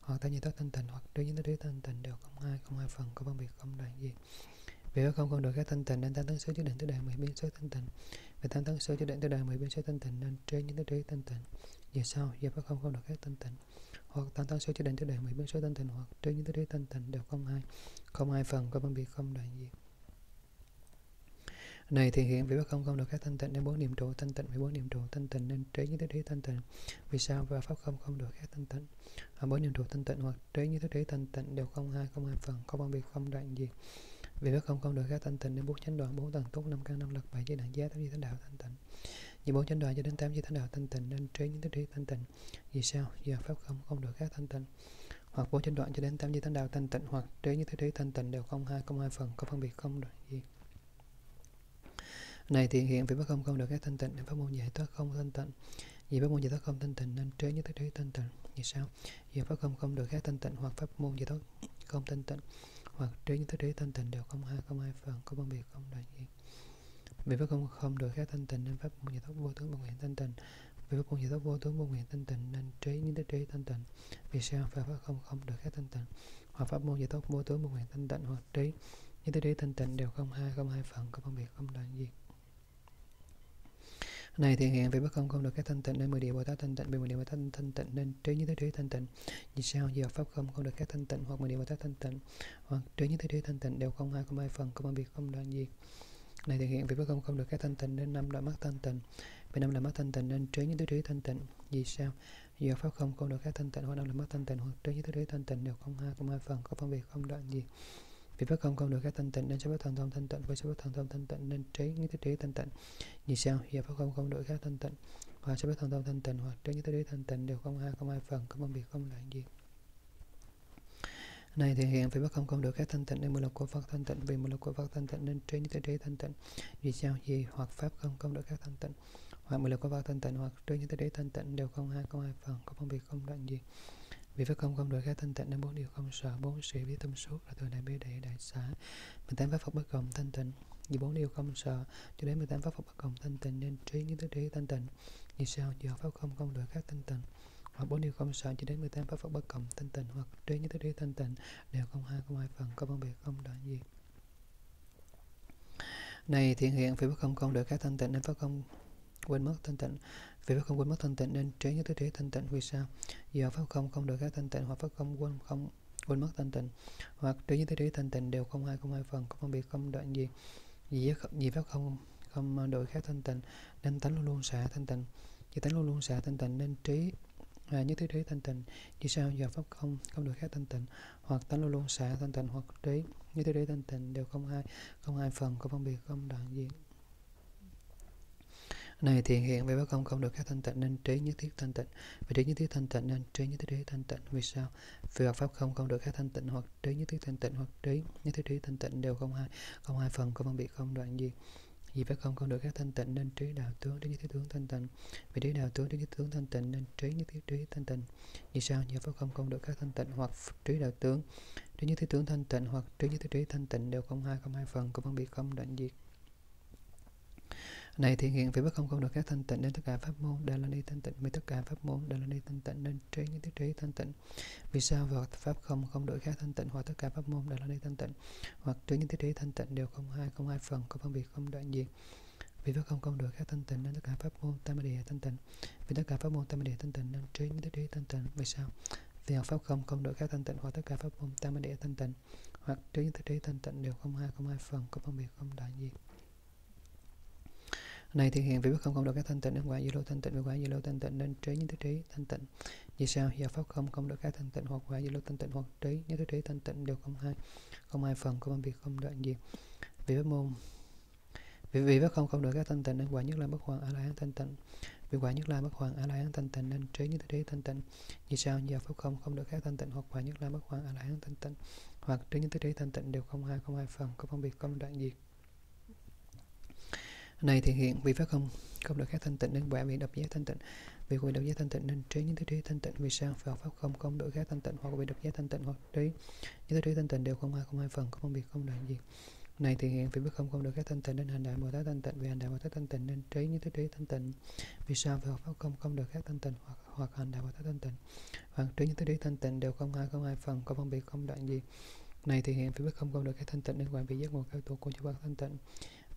Hoặc tám giải thoát thanh tịnh, hoặc trí những tứ trí thanh tịnh đều không hai không hai phần có phân biệt, không đoạn gì. Vì không không được các thanh tịnh, nên tám tấn số chứa định tới đại mười biên số thanh tịnh. Vì tám tấn số chứa định tới đại mười biên số thanh tịnh, nên trí những tứ trí thanh tịnh. Vì sao? Giờ pháp không không được các thanh tịnh. Hoặc tám tấn số chứa định tới đại mười biên số thanh tịnh, hoặc trí những tứ trí thanh tịnh đều không hai không hai phần có phân biệt, không đoạn gì này thì hiện vì bất không không được các thanh tịnh nên bốn niệm trụ, thanh tịnh vì bốn niệm trụ, thanh tịnh nên trí như thế trí thanh tịnh. Vì sao? Và pháp không không được các thanh tịnh. Và bốn niệm trụ, thanh tịnh hoặc trí như thế trí thanh tịnh đều không hai không hai phần, không phân biệt, không đoạn diệt vì pháp không không được các thanh tịnh nên bốn chánh đoạn, bốn tầng tốt năm căn, năm lực, bảy giới đẳng giá tám giới thánh đạo, thanh tịnh. Vì bốn chánh đoạn cho đến tám giới thánh đạo thanh tịnh nên trí như thế trí thanh tịnh. Vì sao? Giờ pháp không không được các thanh tịnh. Hoặc bốn chánh đoạn cho đến tám giới thánh đạo thanh tịnh hoặc trí như thế trí thanh tịnh đều không hai không hai phần có phân biệt, không đoạn diệt này thì hiện vì bất không không được các thanh tịnh, nên pháp môn giải thoát không thanh tịnh. Vì pháp môn giải thoát không thanh tịnh nên trế nhất thế trí thanh tịnh. Vì sao? Vì pháp không không được các thanh tịnh hoặc pháp môn giải thoát không thanh tịnh, hoặc trí nhất thế trí thanh tịnh đều không hai không hai phần có phân biệt, không đại diện. Vì pháp không không được các thanh tịnh nên pháp môn giải thoát vô tướng bằng nguyện thanh tịnh. Vì pháp môn giải thoát vô tướng vô nguyện thanh tịnh nên trí nhất thế trí thanh tịnh. Vì sao? Pháp không không được các thanh tịnh, hoặc pháp môn giải thoát vô tướng vô nguyện thanh tịnh, hoặc trí như thế trí thanh tịnh đều không hai không hai phần có phân biệt, không đại diện này thì hiện về bất không không được các thanh tịnh nên mười điều bồ tát thanh tịnh về mười điều bồ tát thanh tịnh nên trí như thế trí thanh tịnh. Vì sao? Do pháp không không được các thanh tịnh hoặc mười điều bồ tát thanh tịnh. Hoặc trí như thế trí thanh tịnh đều không, hai không, hai phần, không phân biệt, không đoạn diệt này thì hiện vì bất không không được các thanh tịnh nên năm đoạn mắt thanh tịnh. Vì năm đoạn mắt thanh tịnh nên trí như thế trí thanh tịnh. Vì sao? Do pháp không không được các thanh tịnh hoặc năm đoạn mắt thanh tịnh hoặc trí như thế trí thanh tịnh đều không, hai không, hai phần, không phân biệt, không đoạn diệt vì pháp không không được các thanh tịnh, nên sẽ bất thần thông thanh tịnh. Và sẽ bất thần thông thanh tịnh, nên trí như thế trí thanh tịnh. Vì sao? Giờ pháp không không được các thanh tịnh. Hoặc sẽ bất thần thông thanh tịnh, hoặc trí như thế trí thanh tịnh đều không hai không hai phần, không phân biệt, không loạn gì. Này thì hiện vì bất không không được các thanh tịnh, nên mười lực của Phật thanh tịnh. Vì mười lực của Phật thanh tịnh, nên trí như thế trí thanh tịnh. Vì sao? Gì hoặc pháp không không được các thanh tịnh. Hoặc mười lực của Phật thanh tịnh, hoặc trí như thế trí thanh tịnh đều không hai không hai phần, không phân biệt, không đoạn gì vì pháp không không đổi khác thanh tịnh nên bốn điều không sợ, bốn sự biết tâm suốt là từ đại bi đại đại xã mười tám pháp phật bất cộng thanh tịnh. Vì bốn điều không sợ, cho đến mười tám pháp phật bất cộng thanh tịnh nên trí như tứ trí thanh tịnh. Vì sao? Giờ pháp không không đổi khác thanh tịnh. Hoặc bốn điều không sợ, cho đến 18 pháp phật bất cộng thanh tịnh hoặc trí như tứ trí thanh tịnh đều không hai không hai phần không phân biệt không đoạn gì. Này, thiện hiện vì bất không không được khác thanh tịnh nên pháp không quên mất thanh tịnh vì pháp không quên mất thanh tịnh nên trí những thứ trí thanh tịnh. Vì sao? Do pháp không không được các thanh tịnh hoặc pháp không quên không quên mất thanh tịnh. Hoặc trí những thứ trí thanh tịnh đều không hai không hai phần không phân biệt không đoạn gì. Vì vì pháp không không đổi khác thanh tịnh nên tánh luôn luôn xả thanh tịnh. Vì tánh luôn luôn xả thanh tịnh nên trí à, nhất thiết trí thanh tịnh. Vì sao? Giờ pháp không không được khác thanh tịnh. Hoặc tánh luôn luôn xả thanh tịnh hoặc trí nhất thiết trí thanh tịnh đều không hai không hai phần không phân biệt không đoạn gì này thiện hiện về bất không không được các thanh tịnh nên trí nhất thiết thanh tịnh vì trí nhất thiết thanh tịnh nên trí nhất thiết trí thanh tịnh vì sao vì hoặc pháp không không được các thanh tịnh hoặc trí nhất thiết thanh tịnh hoặc trí nhất thiết trí thanh tịnh đều không hai không hai phần không phân biệt không đoạn gì vì phải không không được các thanh tịnh nên trí đạo tướng trí nhất thiết tướng thanh tịnh vì trí đạo tướng trí nhất tướng thanh tịnh nên trí nhất thiết trí thanh tịnh vì sao nhờ pháp không không được các thanh tịnh hoặc trí đạo tướng trí nhất thiết tướng thanh tịnh hoặc trí nhất thiết trí thanh tịnh đều không hai không hai phần không phân biệt không đoạn diệt này thì hiện vì bất không không được các thanh tịnh nên tất cả pháp môn đều là đi thanh tịnh. Vì tất cả pháp môn đều là đi thanh tịnh nên trí, những thiết trí thanh tịnh. Vì sao? Và pháp không không đổi khác thanh tịnh hoặc tất cả pháp môn đều là đi thanh tịnh. Hoặc trí, những thiết trí thanh tịnh đều không hai không hai phần, không phân biệt, không đoạn diệt. Vì pháp không không được các thanh tịnh nên tất cả pháp môn tam địa thanh tịnh. Vì tất cả pháp môn tam địa thanh tịnh nên trí, những thiết trí thanh tịnh. Vì sao? Vì học pháp không không đổi khác thanh tịnh hoặc tất cả pháp môn tam địa thanh tịnh. Hoặc trí, những thiết trí thanh tịnh đều không hai không hai phần, không phân biệt, không đoạn diệt này thì hiện vì biết không không được các thanh tịnh nên quả diệu lô thanh tịnh vì quả diệu lô thanh tịnh nên trí những thứ trí, thanh tịnh. Vì sao? Giờ pháp không không được các thanh tịnh hoặc quả diệu lô thanh tịnh hoặc trí những thứ trí, thanh tịnh đều không hai không hai phần, không phân biệt không đoạn diệt vì pháp môn vì vì pháp không không được các thanh tịnh nên quả nhất là bất hoàng, a la hán thanh tịnh. Vì quả nhất là bất hoàng, a la hán thanh tịnh nên trí những thứ trí thanh tịnh. Vì sao? Giờ pháp không không được các thanh tịnh hoặc quả nhất là bất hoàng, a la hán thanh tịnh. Hoặc trí những thứ trí thanh tịnh đều không hai không hai phần, không phân biệt không đoạn diệt này thì hiện vì pháp không không được khác thanh tịnh nên quả vì độc giác thanh tịnh. Vì quyền độc giác thanh tịnh nên trí những thứ trí thanh tịnh. Vì sao? Phật pháp không không được khác thanh tịnh. Hoặc vì độc giác thanh tịnh, hoặc trí những thứ trí thanh tịnh đều không hai không hai phần, không phân biệt, không đoạn gì. Này thì hiện vì biết không không được các thanh tịnh nên hành đại bồ tát thanh tịnh. Vì hành đại bồ tát thanh tịnh nên trí như thứ trí thanh tịnh. Vì sao? Phật pháp không không được các thanh tịnh, hoặc hoặc hành đại bồ tát thanh tịnh. Hoặc trí như thứ trí thanh tịnh đều không hai không hai phần có phân biệt, không đoạn gì. Này thì hiện vì biết không không được các thanh tịnh nên quả vị giác ngộ cao tu của chư Phật thanh tịnh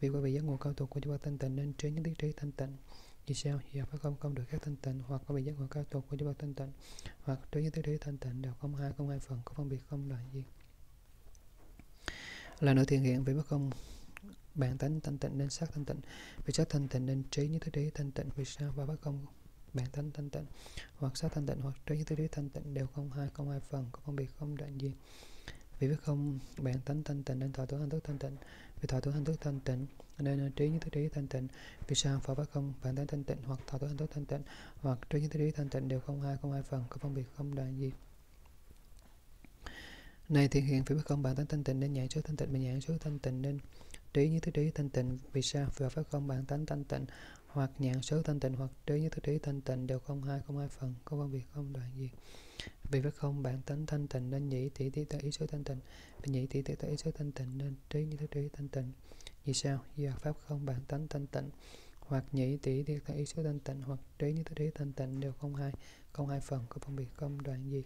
vì quý vị giác ngộ cao tột của chúng ta thanh tịnh nên trí những tiết trí thanh tịnh vì sao giờ phải không không được các thanh tịnh hoặc có vị giác ngộ cao tột của chúng ta thanh tịnh hoặc trí những tiết trí thanh tịnh đều không hai không hai phần có phân biệt không đoạn gì là nội thiện hiện vì bất không bản tánh thanh tịnh nên sắc thanh tịnh vì sắc thanh tịnh nên trí những tiết trí thanh tịnh vì sao và bất không bản tánh thanh tịnh hoặc sắc thanh tịnh hoặc trí những tiết trí thanh tịnh đều không hai không hai phần có phân biệt không đoạn gì vì bất không bản tánh thanh tịnh nên thọ tưởng hành thức thanh tịnh vì thọ tưởng hành thức thanh tịnh nên trí những thức trí thanh tịnh. Vì sao? Phật pháp không? Bản tánh thanh tịnh hoặc thọ tưởng hành thức thanh tịnh hoặc trí những thức trí thanh tịnh đều không hai không hai phần, có phân biệt không đoạn gì? Này thiện hiện phải bất không bản tánh thanh tịnh nên nhãn số thanh tịnh, mà nhãn số thanh tịnh nên trí như thức trí thanh tịnh. Vì sao? Phật pháp không bản tánh thanh tịnh hoặc nhãn số thanh tịnh hoặc trí như thức trí thanh tịnh đều không hai không hai phần, có phân biệt không đoạn gì? Vì pháp không? Bản tánh thanh tịnh nên nhị tỷ tỷ tới ý số thanh tịnh. Và nhị tỷ tỷ tới ý số thanh tịnh nên trí như thức trí thanh tịnh. Vì sao? Do pháp không? Bản tánh thanh tịnh. Hoặc nhị tỷ tỷ tới ý số thanh tịnh hoặc trí như thức trí thanh tịnh đều không hai không hai phần có phân biệt, không đoạn gì.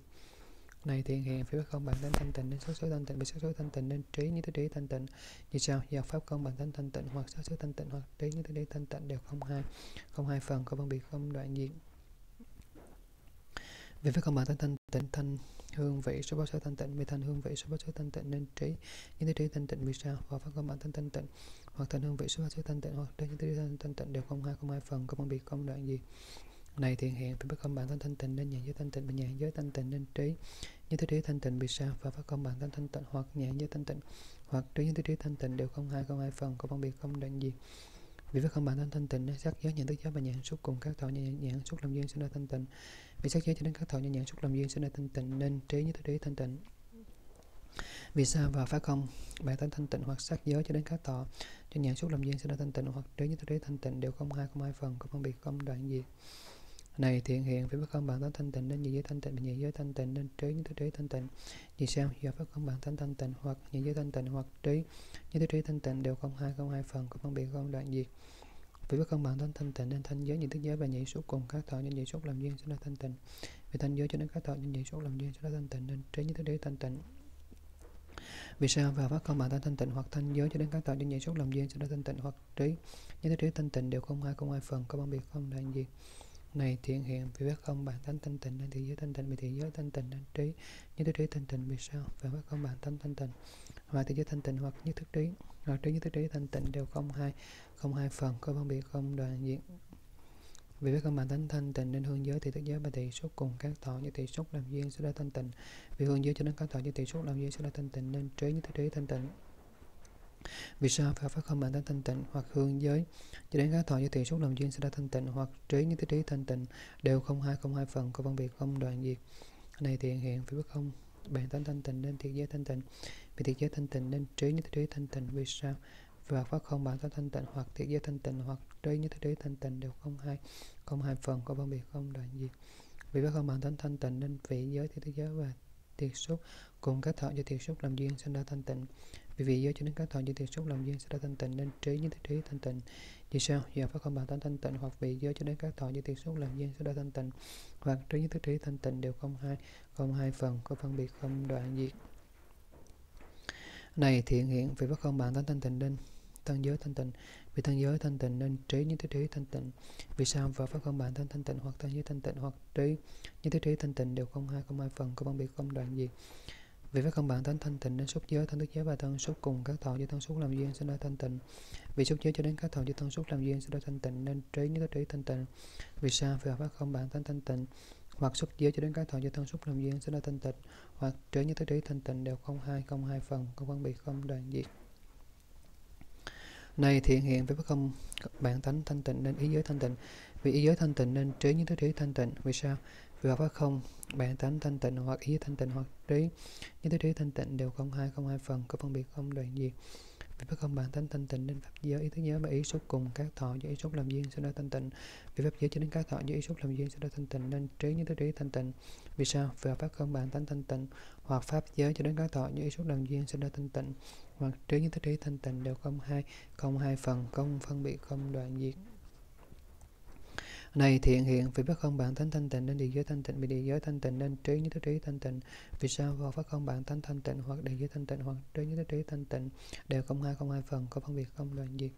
Này thiện hiện phải không? Bản tánh thanh tịnh nên số số thanh tịnh. Bị số số thanh tịnh nên trí như thức trí thanh tịnh. Như sao? Do pháp không? Bản tánh thanh tịnh hoặc số số thanh tịnh hoặc trí như thức trí thanh tịnh đều không hai không hai phần có phân biệt, không đoạn gì. Vì pháp không? Bản tánh thanh tịnh thanh hương vị số báo số thanh tịnh vì thanh hương vị số báo số thanh tịnh nên trí những thứ trí thanh tịnh vì sao và phát không bản tánh thanh tịnh hoặc thanh hương vị số báo số thanh tịnh hoặc trên những thứ trí thanh tịnh đều không hai không hai phần không phân biệt không đoạn gì này thiện hiện vì bất không bản tánh thanh tịnh nên nhãn giới thanh tịnh và nhãn giới thanh tịnh nên trí những thứ trí thanh tịnh vì sao và phát không bản tánh thanh tịnh hoặc nhãn giới thanh tịnh hoặc trí những thứ trí thanh tịnh đều không hai không hai phần không phân biệt không đoạn gì vì pháp không bản thân thanh tịnh sắc giới nhận thức giới và nhãn xúc cùng các thọ nhãn, nhãn xúc làm duyên sinh ra thanh tịnh vì sắc giới cho đến các thọ nhãn, nhãn xúc làm duyên sinh ra thanh tịnh nên trí như thức trí thanh tịnh. Vì sao? Và phải không? Bản thân thanh tịnh hoặc sắc giới cho đến các thọ cho nhãn xúc làm duyên sinh ra thanh tịnh hoặc trí như thức trí thanh tịnh đều không hai không hai phần không phân biệt không đoạn gì này thiện hiện vì bất không? Bản tánh thanh tịnh nên nhị giới thanh tịnh nhị giới thanh tịnh nên trí như nhất trí thanh tịnh. Vì sao? Do bất không? Bản tánh thanh tịnh hoặc nhị giới thanh tịnh hoặc trí như nhất trí thanh tịnh đều không hai không hai phần không phân biệt không đoạn diệt vì bất không bằng tánh thanh tịnh nên thanh giới những thức giới và nhị xúc cùng các thọ nhân nhị xúc làm duyên sẽ là thanh tịnh. Vì thanh giới cho đến các thọ nhân nhị xúc làm duyên sẽ là thanh tịnh nên trí nhất trí thanh tịnh. Vì sao? Và bất không bản thân thanh tịnh hoặc thanh giới cho đến các tạo nhân nhị xúc làm duyên sẽ là thanh tịnh hoặc trí nhất trí thanh tịnh đều không hai không hai phần có phân biệt, không đại gì. Này thiện hiện, vì biết không bản tánh thanh tịnh nên thế giới thanh tịnh, vì thế giới thanh tịnh nên trí như thức trí thanh tịnh. Vì sao? Và biết không bản tánh thanh tịnh. Hoặc thế giới thanh tịnh hoặc như thức trí, hoặc trí như thức trí thanh tịnh đều không hai không hai phần có phân biệt, không đoạn diện. Vì với không bản tánh thanh tịnh nên hương giới thì tức giới và thị xúc cùng các thọ như thị xúc làm duyên sẽ ra thanh tịnh. Vì hương giới cho đến các thọ như thị xúc làm duyên sẽ ra thanh tịnh nên trí như thế trí thanh tịnh. Vì sao? Phải phát không bản tánh thanh tịnh hoặc hương giới. Cho đến các thọ như thị xúc làm duyên sẽ ra thanh tịnh hoặc trí như trí thanh tịnh đều không hai không hai phần có phân biệt, không đoạn diệt này thiện hiện, vì bất không bản tánh thanh tịnh nên thiệt giới thanh tịnh. Vì thiệt giới thanh tịnh nên trí như trí thanh tịnh. Vì sao? Và phát không bản thân thanh tịnh hoặc thiệt giới thanh tịnh hoặc trí như thế trí thanh tịnh đều không hai không hai phần có phân biệt, không đoạn diệt. Vì phát không bản thân thanh tịnh nên vị giới thế giới và thiệt xúc cùng các thọ do thiệt xúc làm duyên sinh ra thanh tịnh. Vì vị giới cho đến các thọ do thiệt xúc làm duyên sẽ ra thanh tịnh nên trí như thế trí thanh tịnh. Vì sao? Giờ phát không bản tánh thanh tịnh hoặc vị giới cho đến các thọ như thiệt xúc làm duyên sẽ ra thanh tịnh hoặc trí như trí thanh tịnh đều không hai không hai phần có phân biệt, không đoạn diệt. Này thiện hiện vì bất không bản tánh thanh tịnh nên thân giới thanh tịnh vì thân giới thanh tịnh nên trí như thế trí thanh tịnh vì sao và phát không bản thân thanh tịnh hoặc thân giới thanh tịnh hoặc trí như thế trí thanh tịnh đều không hai không hai phần có phân biệt không đoạn gì vì phát không bản thân thanh tịnh nên xúc giới, thân thức giới và thân xúc cùng các thọ do thân xúc làm duyên sẽ ra thanh tịnh. Vì xúc giới cho đến các thọ do thân xúc làm duyên sẽ ra thanh tịnh nên trí như thế trí thanh tịnh. Vì sao và pháp không bản thân thanh tịnh hoặc xúc giới cho đến các thọ do thân xúc làm duyên sẽ ra thanh tịnh hoặc trí như thế trí thanh tịnh đều không hai không hai phần không phân biệt không đoạn diệt. Này thiện hiện với bất không bản tánh thanh tịnh nên ý giới thanh tịnh. Vì ý giới thanh tịnh nên trí như trí thanh tịnh. Vì sao? Vì pháp không bản tánh thanh tịnh hoặc ý giới thanh tịnh hoặc trí như thế trí thanh tịnh đều không hai không hai phần, có phân biệt không đoạn diệt vì pháp không bản tánh thanh tịnh nên pháp giới ý thức giới và ý xúc cùng các thọ do ý xúc làm duyên sẽ ra thanh tịnh. Vì pháp giới cho đến các thọ do ý xúc làm duyên sẽ ra thanh tịnh nên trí như thế trí thanh tịnh. Vì sao? Vì pháp không bản tánh thanh tịnh hoặc pháp giới cho đến các thọ do ý xúc làm duyên sẽ ra thanh tịnh hoặc trước những thế trí thanh tịnh đều không hai không hai phần, không phân biệt, không đoạn diệt. Này thiện hiện, vì bất không bản tánh thanh tịnh nên địa giới thanh tịnh, vì địa giới thanh tịnh nên trí như thức trí thanh tịnh. Vì sao vào phát không bản tánh thanh tịnh hoặc địa giới thanh tịnh hoặc trí như thức trí thanh tịnh đều không hai không hai phần có phân biệt, không đoạn diệt?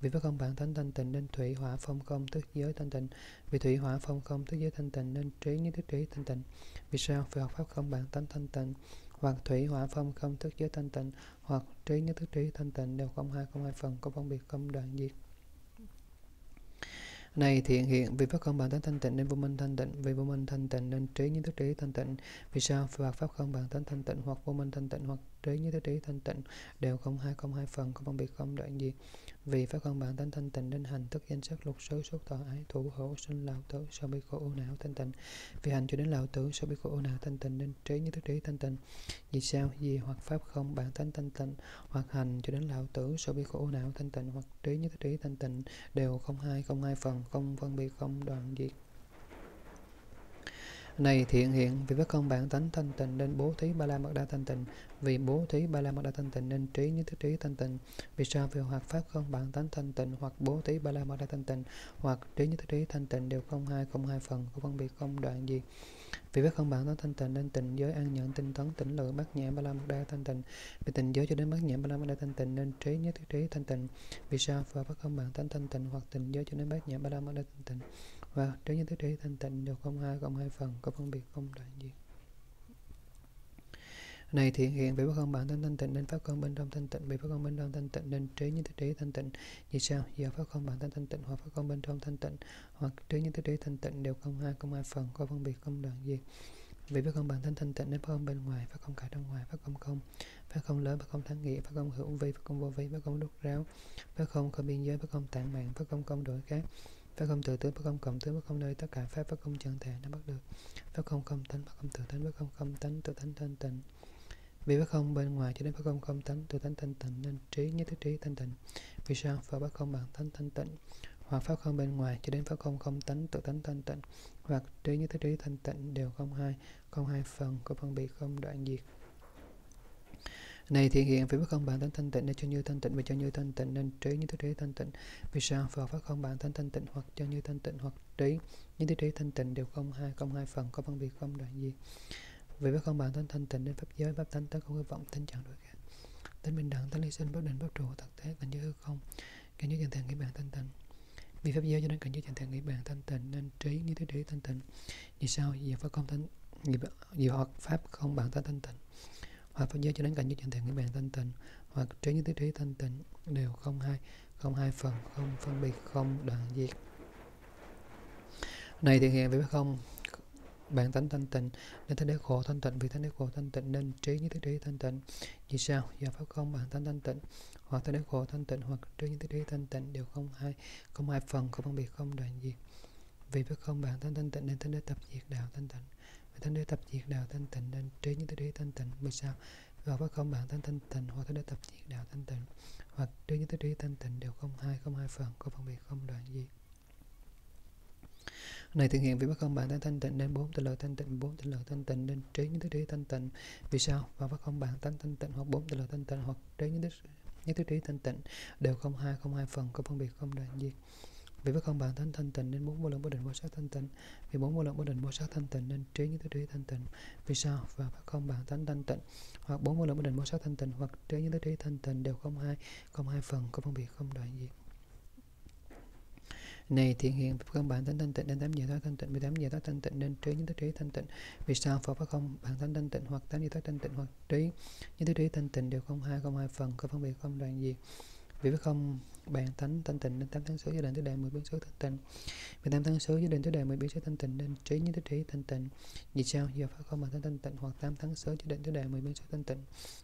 Vì bất không bản tánh thanh tịnh nên thủy hỏa phong không tức giới thanh tịnh. Vì thủy hỏa phong không tức giới thanh tịnh nên trí như thức trí thanh tịnh. Vì sao vì học pháp không bản tánh thanh tịnh? Hoặc thủy, hỏa, phong, không, thức giới, thanh tịnh. Hoặc trí như thức trí, thanh tịnh, đều không hai không hai phần có phân biệt, không đoạn diệt. Này thiện hiện, vì pháp không bản tánh thanh tịnh nên vô minh thanh tịnh. Vì vô minh thanh tịnh nên trí như thức trí, thanh tịnh. Vì sao? Vì pháp không bản tánh thanh tịnh hoặc vô minh thanh tịnh hoặc trí như thức trí, thanh tịnh. Đều không hai không hai phần, không phân biệt, không đoạn diệt vì pháp không bạn tánh thanh tịnh nên hành thức danh sắc lục số xuất thọ ái thủ hộ sinh lão tử sau bị khổ não thanh tịnh. Vì hành cho đến lão tử sau bị khổ não thanh tịnh nên trí như thức trí thanh tịnh. Vì sao? Vì hoặc pháp không bản tánh thanh tịnh, hoặc hành cho đến lão tử sau bị khổ não thanh tịnh, hoặc trí như thức trí thanh tịnh đều không hai không hai phần, không phân biệt, không đoạn diệt này thiện hiện, vì bất không bản tánh thanh tịnh nên bố thí ba la mật đa thanh tịnh. Vì bố thí ba la mật đa thanh tịnh nên trí như thức trí thanh tịnh. Vì sao? Vì hoặc pháp không bản tánh thanh tịnh hoặc bố thí ba la mật đa thanh tịnh hoặc trí như thức trí thanh tịnh đều không hai không hai phần, không phân biệt, không đoạn gì. Vì bất không bản tánh thanh tịnh nên tịnh giới an nhận tinh tấn tỉnh lượng bát nhã ba la mật đa thanh tịnh. Vì tịnh giới cho đến bát nhã ba la mật đa thanh tịnh nên trí nhất thức trí thanh tịnh. Vì sao? Và bất không bản tánh thanh tịnh hoặc tịnh giới cho đến bát nhã ba la mật đa thanh tịnh và trí như tứ trí thanh tịnh đều không hai không hai phần có phân biệt không đoạn gì này thiện hiện về bất không bản thân thanh tịnh nên pháp không bên trong thanh tịnh bị pháp không bên trong thanh tịnh nên trí như thức trí thanh tịnh vì sao giờ pháp không bản thân thanh tịnh hoặc pháp không bên trong thanh tịnh hoặc trí như thức trí thanh tịnh đều không hai không hai phần có phân biệt không đoạn gì vì pháp không bản thân thanh tịnh nên pháp không bên ngoài pháp không cả trong ngoài pháp không không pháp không lớn pháp không thắng nghĩa pháp không hữu vi pháp không vô vi pháp không đúc ráo pháp không không biên giới pháp không tạng mạng pháp không công đổi khác pháp không tự tướng pháp không cộng tướng pháp không nơi tất cả pháp pháp không chân thể nó bắt được pháp không không tánh pháp không tự tánh pháp không không tánh tự tánh thanh tịnh vì pháp không bên ngoài cho đến pháp không không tánh tự tánh thanh tịnh nên trí nhất thức trí thanh tịnh vì sao và pháp không bằng tánh thanh tịnh hoặc pháp không bên ngoài cho đến pháp không không tánh tự tánh thanh tịnh hoặc trí như thế trí thanh tịnh đều không hai không hai phần có phân biệt không đoạn diệt này thì hiện vì bất không bản thân thanh tịnh nên cho như thanh tịnh và cho như thanh tịnh, nên trí như thế trí thanh tịnh. Vì sao? Phật pháp không bản thân thanh tịnh hoặc cho như thanh tịnh hoặc trí như thế trí thanh tịnh đều không hai không hai phần có phân biệt, không đoạn gì. Vì bất không bản thân thanh tịnh nên pháp giới, pháp tánh tất không hy vọng tính chẳng đối khác. Tính bình đẳng, tính ly sinh, bất định, bất trụ, thực tế, cảnh giới hư không. Cảnh giới chẳng thành nghĩ bản thanh tịnh. Vì pháp giới cho đến cảnh giới chẳng thành nghĩ bản thanh tịnh, nên trí như thế trí thanh tịnh. Vì sao? Vì pháp không thanh, vì hoặc pháp không bản thân thanh tịnh hoặc pháp giới cho đến cảnh giới chân thiện nghĩ bàn thanh tịnh. Hoặc trí như thế trí thanh tịnh đều không hai không hai phần, không phân biệt, không đoạn diệt. Này thì hiện với không? Bản tánh thanh tịnh, nên thế đế khổ thanh tịnh. Vì thế đế khổ thanh tịnh nên trí như thế trí thanh tịnh. Vì sao? Do pháp không bản tánh thanh tịnh. Hoặc thế đế khổ thanh tịnh, hoặc trí như thế trí thanh tịnh đều không hai không hai phần, không phân biệt, không đoạn diệt. Vì pháp không? Bản tánh thanh tịnh nên thế đế tập diệt đạo thanh tịnh thanh đế tập diệt đạo thanh tịnh đến trí như thế đế thanh tịnh vì sao? Và với không bản thanh thanh tịnh hoặc thanh đế tập diệt đạo thanh tịnh hoặc trí như thế đế thanh tịnh đều không hai không hai phần, có phân biệt không đoạn gì? Này thực hiện vì bất không bản tánh thanh tịnh nên bốn từ lợi thanh tịnh, bốn từ lợi thanh tịnh nên trí những thứ trí thanh tịnh. Vì sao? Và bất không bản tánh thanh tịnh hoặc bốn từ lợi thanh tịnh hoặc trí những thứ những thứ trí thanh tịnh đều không hai không hai phần, có phân biệt không đoạn diệt vì bất không bản thánh thanh tịnh nên bốn vô lượng vô định vô sắc thanh tịnh vì bốn vô lượng vô định vô sắc thanh tịnh nên trí như tứ trí thanh tịnh vì sao? Và bất không bản thánh thanh tịnh hoặc bốn vô lượng vô định vô sắc thanh tịnh hoặc trí như tứ trí thanh tịnh đều không hai không hai phần có phân biệt, không đoạn diệt. Này thiện hiện không bản tánh thanh tịnh nên tám giải thoát thanh tịnh vì tám giải thoát thanh tịnh nên trí những thức trí thanh tịnh vì sao? Phật pháp không bản tánh thanh tịnh hoặc tám giải thoát thanh tịnh hoặc trí những thức trí thanh tịnh đều không hai không hai phần có phân biệt, không đoạn gì vì pháp không? Bạn thánh thanh tịnh nên tám tháng số gia đình tới đại mười biến số thanh tịnh. Vì tám tháng số gia đình tới đại mười biến số thanh tịnh nên trí như tới trí thanh tịnh. Vì sao? Do pháp không mà thanh thanh tịnh hoặc tám tháng số gia đình tới đại mười biến số thanh tịnh.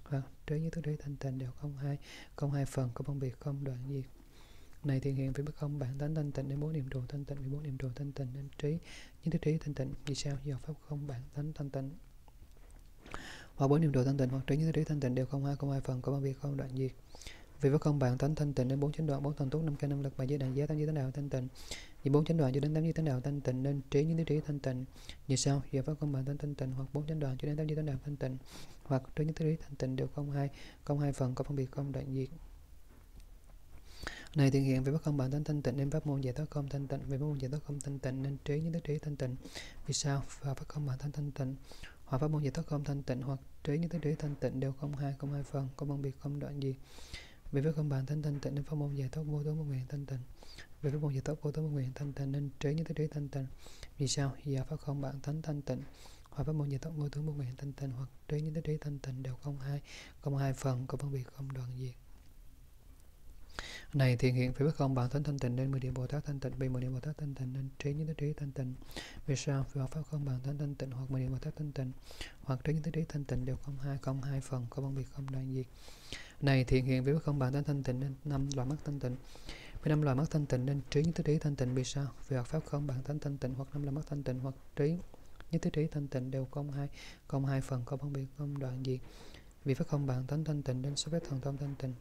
Hoặc trí như tới trí thanh tịnh đều không hai không hai phần có phân biệt, không đoạn gì. Này thiện hiện vì bất không? Bản tánh thanh tịnh đến bốn niệm trụ thanh tịnh, vì bốn niệm trụ thanh tịnh nên trí như tới trí thanh tịnh. Vì sao? Do pháp không? Bản tánh thanh tịnh. Hoặc bốn niệm trụ thanh tịnh hoặc trí như tới trí thanh tịnh đều không hai không hai phần có phân biệt, không đoạn diệt vì với không bạn tánh thanh tịnh đến bốn chánh đoạn bốn thần túc năm căn năm lực bài giới đẳng giá tám giới tánh đạo thanh tịnh vì bốn chánh đoạn cho đến tám giới tánh đạo thanh tịnh nên trí những thức trí thanh tịnh như sao do pháp không bạn tánh thanh tịnh hoặc bốn chánh đoạn cho đến tám giới tánh đạo thanh tịnh hoặc trí những thức trí thanh tịnh đều không hai không hai phần có phân biệt không đoạn diệt này thực hiện về bất không bản tánh thanh tịnh nên pháp môn giải thoát không thanh tịnh về pháp môn giải thoát không thanh tịnh nên trí những thức trí thanh tịnh vì sao và pháp không bản tánh thanh tịnh hoặc pháp môn giải thoát không thanh tịnh hoặc trí những thức trí thanh tịnh đều không hai không hai phần có phân biệt không đoạn gì vì pháp không bằng tánh thanh tịnh nên pháp môn giải thoát vô tướng vô nguyện thanh tịnh. Vì pháp môn giải thoát vô tướng vô nguyện thanh tịnh nên trí như thế trí thanh tịnh. Vì sao? Giờ pháp không bản thánh thanh tịnh. Hoặc pháp môn giải thoát vô tướng vô nguyện thanh tịnh hoặc trí như thế trí thanh tịnh đều không hai không hai phần, không phân biệt, không đoạn diệt. Này, thiện hiện phải bất không bản thánh thanh tịnh nên mười điểm bồ tát thanh tịnh. Vì mười điểm bồ tát thanh tịnh nên trí như thế trí thanh tịnh. Vì sao? Vì pháp không bản thánh thanh tịnh hoặc mười điểm bồ tát thanh tịnh hoặc trí như thế trí thanh tịnh đều không hai không hai phần có phân biệt, không đoạn diệt này thiện hiện với không bản tánh thanh tịnh nên năm loại mắt thanh tịnh vì năm loại mắt thanh tịnh nên trí những trí thanh tịnh vì sao vì hoặc pháp không bản tánh thanh tịnh hoặc năm loại mắt thanh tịnh hoặc trí những trí thanh tịnh đều không hai không hai phần có phân biệt không đoạn gì vì pháp không bản tánh thanh tịnh nên số phép thần thông thanh tịnh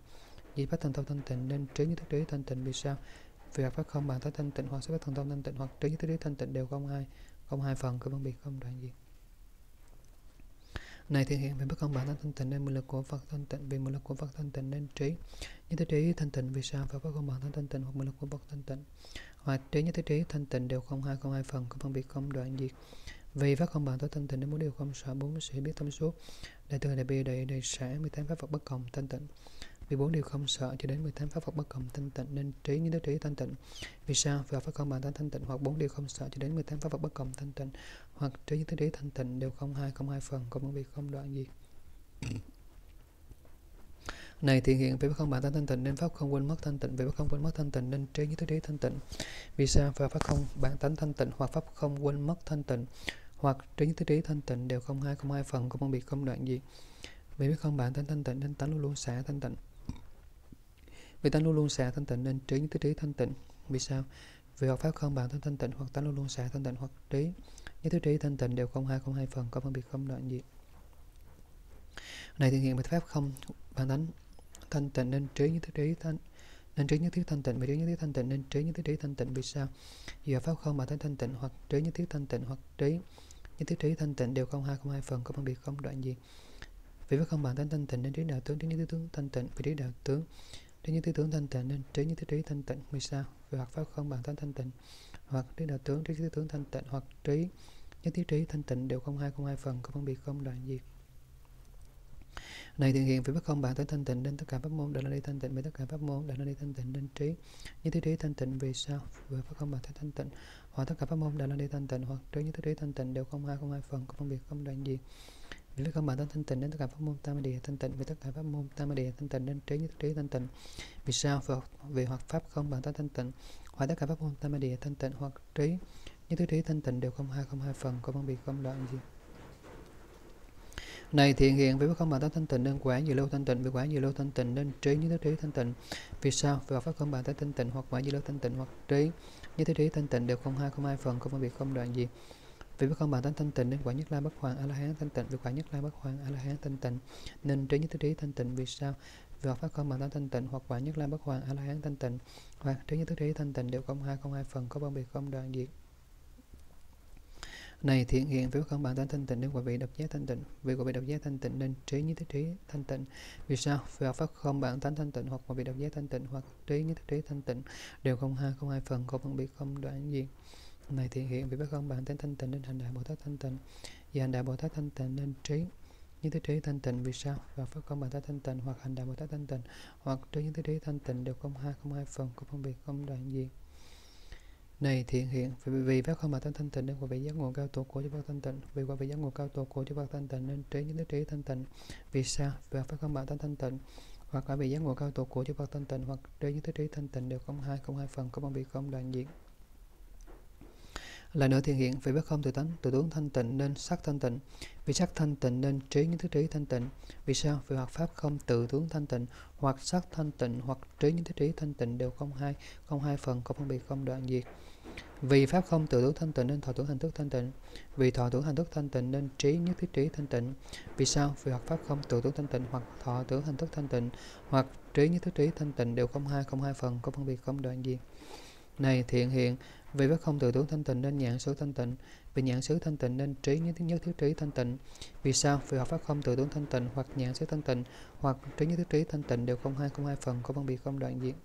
vì pháp thần thông thanh tịnh nên trí như thức trí thanh tịnh vì sao vì pháp không bản tánh thanh tịnh hoặc số phép thần thông thanh tịnh hoặc trí như thức trí thanh tịnh đều không hai không hai phần không phân biệt không đoạn gì này thể hiện về bất không bản thân thanh tịnh nên mười lực của Phật thanh tịnh, vì mười lực của Phật thanh tịnh nên trí. Như thế trí thanh tịnh vì sao? Và bất không bản thân thanh tịnh hoặc mười lực của Phật thanh tịnh. Hoặc trí như thế trí thanh tịnh đều không hai không hai phần, không phân biệt, không đoạn diệt. Vì pháp không bản tối thanh tịnh nên muốn điều không sợ, bốn sĩ biết thông suốt. Đại từ đại bi đại đại xã mười tám pháp Phật bất cộng thanh tịnh vì bốn điều không sợ cho đến 18 pháp Phật bất cộng thanh tịnh, nên trí như thế trí thanh tịnh. Vì sao? Vì pháp không bản tánh thanh tịnh hoặc bốn điều không sợ cho đến 18 pháp Phật bất cộng thanh tịnh, hoặc trí như thế trí thanh tịnh đều không hai không hai phần, không một việc, không đoạn gì. này thiện hiện về pháp không bản tánh thanh tịnh nên pháp không quên mất thanh tịnh, về pháp không quên mất thanh tịnh nên trí như thế trí thanh tịnh vì sao và pháp không bản tánh thanh tịnh hoặc pháp không quên mất thanh tịnh, hoặc trí như thế trí thanh tịnh đều không hai không hai phần, không phân biệt không đoạn gì vì biết không bản tánh thanh tịnh nên tánh luôn luôn xả thanh tịnh vì tánh luôn luôn xả thanh tịnh nên trí những tư trí thanh tịnh vì sao vì học pháp không bản thân thanh tịnh hoặc tánh luôn luôn xả thanh tịnh hoặc trí những thứ trí thanh tịnh đều không hai không hai phần có phân biệt không đoạn gì này thực hiện bạch pháp không bản tánh thanh tịnh nên trí những thứ trí thanh nên trí nhất thiết thanh tịnh vì trí nhất thiết thanh tịnh nên trí nhất thiết trí thanh tịnh vì sao vì pháp không bản tánh thanh tịnh hoặc trí nhất thiết thanh tịnh hoặc trí nhất thiết trí thanh tịnh đều không hai không hai phần không phân biệt không đoạn gì vì pháp không bản tánh thanh tịnh nên trí đạo tướng trí nhất thiết tướng thanh tịnh vì trí đạo tướng trí như tư tưởng thanh tịnh nên trí như tư trí thanh tịnh vì sao vì hoặc pháp không bản thân thanh tịnh. Hoặc trí đạo tướng trí tư tưởng thanh tịnh hoặc trí như tư trí thanh tịnh đều không hai không hai phần, không phân biệt không đoạn gì. Này thiện hiện vì bất không bản thân thanh tịnh nên tất cả pháp môn đều là đi thanh tịnh, vì tất cả pháp môn đều là đi thanh tịnh nên trí như thế trí thanh tịnh vì sao? Vì pháp không bản thân thanh tịnh. Hoặc tất cả pháp môn đều là đi thanh tịnh hoặc trí như thế trí thanh tịnh đều không hai không hai phần, không phân biệt không đoạn gì vì pháp không bản thân thanh tịnh đến tất cả pháp môn tam địa thanh tịnh vì tất cả pháp môn tam địa thanh tịnh đến trí như trí thanh tịnh vì sao vì hoặc pháp không bản thân thanh tịnh hoặc tất cả pháp môn tam địa thanh tịnh hoặc trí như trí thanh tịnh đều không hai không hai phần không phân biệt không đoạn gì này thiện hiện vì không bản tánh thanh tịnh nên quả nhiều lâu thanh tịnh vì quả nhiều lâu thanh tịnh nên trí như thế trí thanh tịnh vì sao vì pháp không bản tánh thanh tịnh hoặc quả nhiều lâu thanh tịnh hoặc trí như thế trí thanh tịnh đều không hai không hai phần không phân biệt không đoạn gì vì không bản tánh thanh tịnh nên quả nhất la bất hoàng a la hán thanh tịnh. Vì quả nhất la bất hoàng a la hán thanh tịnh. Nên trí nhất thế trí thanh tịnh. Vì sao? Vì pháp không bản tánh thanh tịnh hoặc quả nhất la bất hoàng a la hán thanh tịnh. Hoặc trí nhất thế trí thanh tịnh đều không hai không hai phần, có phân biệt không đoạn diệt. này, thiện hiện với không bản tánh thanh tịnh nên quả vị độc giác thanh tịnh. Vì quả vị độc giác thanh tịnh nên trí như thế trí thanh tịnh. Vì sao? Vì phát không bản tánh thanh tịnh hoặc quả vị độc giác thanh tịnh hoặc trí như thế trí thanh tịnh đều không hai không hai phần, không phân biệt, không đoạn diệt này thiện hiện vì bất không bằng tánh thanh tịnh nên hành đại bồ tát thanh tịnh. Và hành đại bồ tát thanh tịnh nên trí như thế trí thanh tịnh vì sao? Và pháp không bản tánh thanh tịnh hoặc hành đại bồ tát thanh tịnh hoặc trí như thế trí thanh tịnh đều không hai không hai phần không phân biệt không đoạn gì này thiện hiện vì, vì pháp không bằng tánh thanh tịnh nên quả vị giác ngộ cao tổ của chư Phật thanh tịnh. Vì quả vị giác ngộ cao tổ của chư Phật thanh tịnh nên trí như thế trí thanh tịnh vì sao? Và pháp không bản tánh thanh tịnh hoặc quả vị giác ngộ cao tổ của chư Phật thanh tịnh hoặc trí những trí thanh tịnh đều không hai không hai phần không phân biệt không đoạn diện lại nữa thiện hiện, vì bất không tự tánh tự tướng thanh tịnh nên sắc thanh tịnh. Vì sắc thanh tịnh nên trí, những thứ trí thanh tịnh. Vì sao? Vì hoặc pháp không tự tướng thanh tịnh, hoặc sắc thanh tịnh, hoặc trí, những thứ trí thanh tịnh đều không hai không hai phần, không phân biệt, không đoạn diệt. Vì pháp không tự tướng thanh tịnh nên thọ tưởng hành thức thanh tịnh. Vì thọ tưởng hành thức thanh tịnh nên trí nhất thiết trí thanh tịnh. Vì sao? Vì hoặc pháp không tự tướng thanh tịnh, hoặc thọ tưởng hành thức thanh tịnh, hoặc trí nhất thiết trí thanh tịnh đều không hai không hai phần, không phân biệt, không đoạn diệt. Này, thiện hiện vì pháp không tự tưởng thanh tịnh nên nhãn xứ thanh tịnh vì nhãn xứ thanh tịnh nên trí nhất thiết nhất thiết trí thanh tịnh vì sao vì học pháp không tự tưởng thanh tịnh hoặc nhãn xứ thanh tịnh hoặc trí nhất thiết trí thanh tịnh đều không hai không hai phần không phân biệt không đoạn diện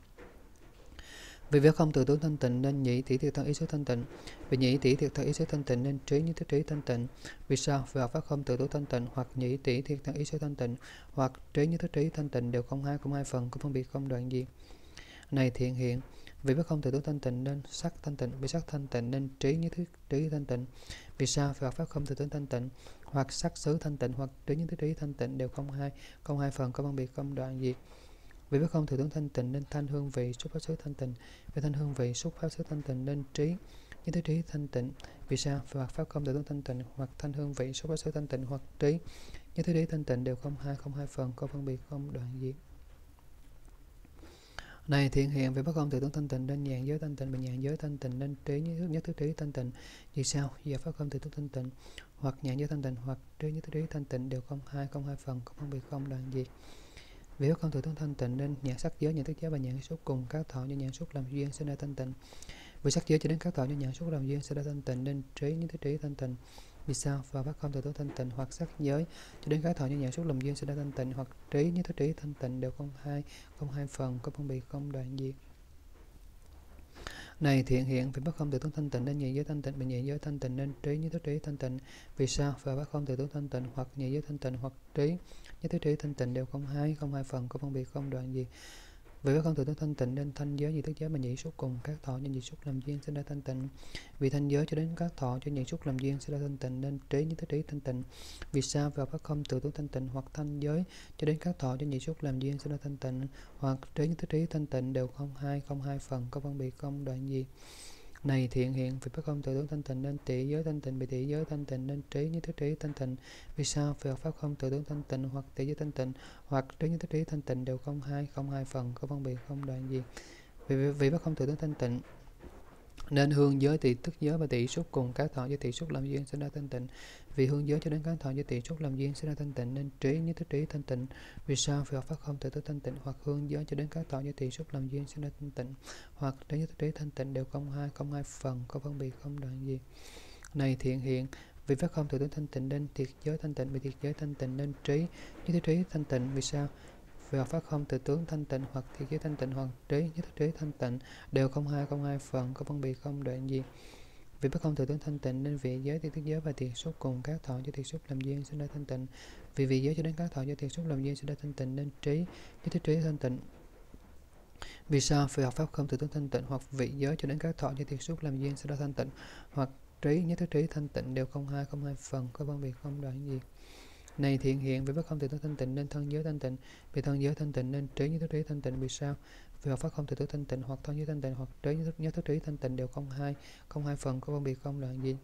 vì việc không tự tưởng thanh tịnh nên nhị tỷ thiệt thân ý xứ thanh tịnh vì nhị tỷ thiệt thân ý xứ thanh tịnh nên trí như thiết trí thanh tịnh vì sao vì học pháp không tự tưởng thanh tịnh hoặc nhị tỷ thiệt thân ý xứ thanh tịnh hoặc trí như thiết trí thanh tịnh đều không hai không hai phần không phân biệt không đoạn gì này thiện hiện vì bất không từ tướng thanh tịnh nên sắc thanh tịnh, vì sắc thanh tịnh nên trí như thiết, trí thanh tịnh. Vì sao? Vì pháp không từ tướng thanh tịnh, hoặc sắc xứ thanh tịnh, hoặc trí như thiết trí thanh tịnh đều không hai không hai phần, không phân biệt, không đoạn diệt vì biết không thừa tướng thanh tịnh nên thanh hương vị xúc pháp xứ thanh tịnh. Vì thanh hương vị xúc pháp xứ thanh tịnh nên trí như thế trí thanh tịnh. Vì sao? Hoặc pháp không thừa tướng thanh tịnh, hoặc thanh hương vị xúc pháp xứ thanh tịnh, hoặc trí như thế trí thanh tịnh đều không hai không hai phần có phân biệt, không đoạn diệt này thiện hiện về bất không tự tướng thanh tịnh nên nhàn giới thanh tịnh bình nhàn giới thanh tịnh nên trí nhất nhất thứ trí thanh tịnh vì sao vì pháp không tự tướng thanh tịnh hoặc nhàn giới thanh tịnh hoặc trí nhất thứ trí thanh tịnh đều không hai không hai phần không phân biệt không đoạn gì vì không tự tướng thanh tịnh nên nhãn sắc giới, nhãn thức giới và nhãn xúc cùng các thọ như nhãn xúc làm duyên sẽ ra thanh tịnh. Vì sắc giới cho đến các thọ như nhãn xúc làm duyên sẽ ra thanh tịnh nên trí nhất thứ trí thanh tịnh. Vì sao? Và bắt không từ tướng thanh tịnh hoặc sắc giới. Cho đến khái thọ như nhãn xúc lầm duyên sẽ đã thanh tịnh hoặc trí. Như thứ trí thanh tịnh đều không hai, không hai phần, có phân biệt không đoạn diệt. Này thiện hiện vì bất không tự tướng thanh tịnh nên nhị giới thanh tịnh vì nhị giới thanh tịnh nên trí. Như thức trí thanh tịnh vì sao? Và bất không tự tướng thanh tịnh hoặc nhị giới thanh tịnh hoặc trí. Như thức trí thanh tịnh đều không hai không hai phần có phân biệt không đoạn gì vì bất không tự thanh tịnh nên thanh giới như thức giới mà nhị xúc cùng các thọ nhân nhị xúc làm duyên sinh ra thanh tịnh. Vì thanh giới cho đến các thọ cho nhị xúc làm duyên sinh ra thanh tịnh nên trí như thức trí thanh tịnh. Vì sao? Và bất không tự tướng thanh tịnh hoặc thanh giới cho đến các thọ cho nhị xúc làm duyên sinh ra thanh tịnh. Hoặc trí như thức trí thanh tịnh đều không hai không hai phần có phân biệt, không đoạn gì này thiện hiện, vì bất không tự tướng thanh tịnh nên tỷ giới thanh tịnh bị tỷ giới thanh tịnh nên trí như thức trí thanh tịnh. Vì sao? Vì pháp không tự tướng thanh tịnh hoặc tỷ giới thanh tịnh, hoặc trí như thức trí thanh tịnh đều không hai không hai phần có phân biệt, không đoạn gì. Vì vì bất không tự tướng thanh tịnh nên hương giới thì tức giới và tỷ xúc cùng các thọ với tỷ xúc làm duyên sinh ra thanh tịnh. Vì hương giới cho đến các thọ với tỷ xúc làm duyên sinh ra thanh tịnh, nên trí như thức trí thanh tịnh. Vì sao? Vì phát không tự tức thanh tịnh. Hoặc hương giới cho đến các thọ với tỷ xúc làm duyên sinh ra thanh tịnh. Hoặc trí như thức trí thanh tịnh đều không hai không hai phần có phân biệt, không đoạn gì. Này thiện hiện, vì phát không tự tướng thanh tịnh nên thiệt giới thanh tịnh, vì thiệt giới thanh tịnh nên trí như thức trí thanh tịnh. Vì sao? Về pháp không từ tướng thanh tịnh hoặc thiệt giới thanh tịnh hoặc trí nhất thức trí thanh tịnh, đều không hai không hai phần có phân biệt, không đoạn gì. Vì bất không từ tướng thanh tịnh nên vị giới thì thức giới và thiệt xúc cùng các thọ cho thiệt xúc làm duyên sinh ra thanh tịnh. Vì vị giới cho đến các thọ cho thiệt xúc làm duyên sinh ra thanh tịnh nên trí, nhất thức trí thanh tịnh. Vì sao? Phải học pháp không tự tướng thanh tịnh hoặc vị giới cho đến các thọ cho thiệt xúc làm duyên sinh ra thanh tịnh hoặc trí, nhất thức trí thanh tịnh đều không hai không hai phần có phân biệt, không đoạn gì này thiện hiện vì bất không tự tứ thanh tịnh nên thân giới thanh tịnh. Vì thân giới thanh tịnh nên trí như thức trí thanh tịnh. Vì sao? Vì học pháp không tự tứ thanh tịnh hoặc thân giới thanh tịnh hoặc trí như thức, nhất thức trí thanh tịnh đều không hai không hai phần có phân biệt không đoạn gì.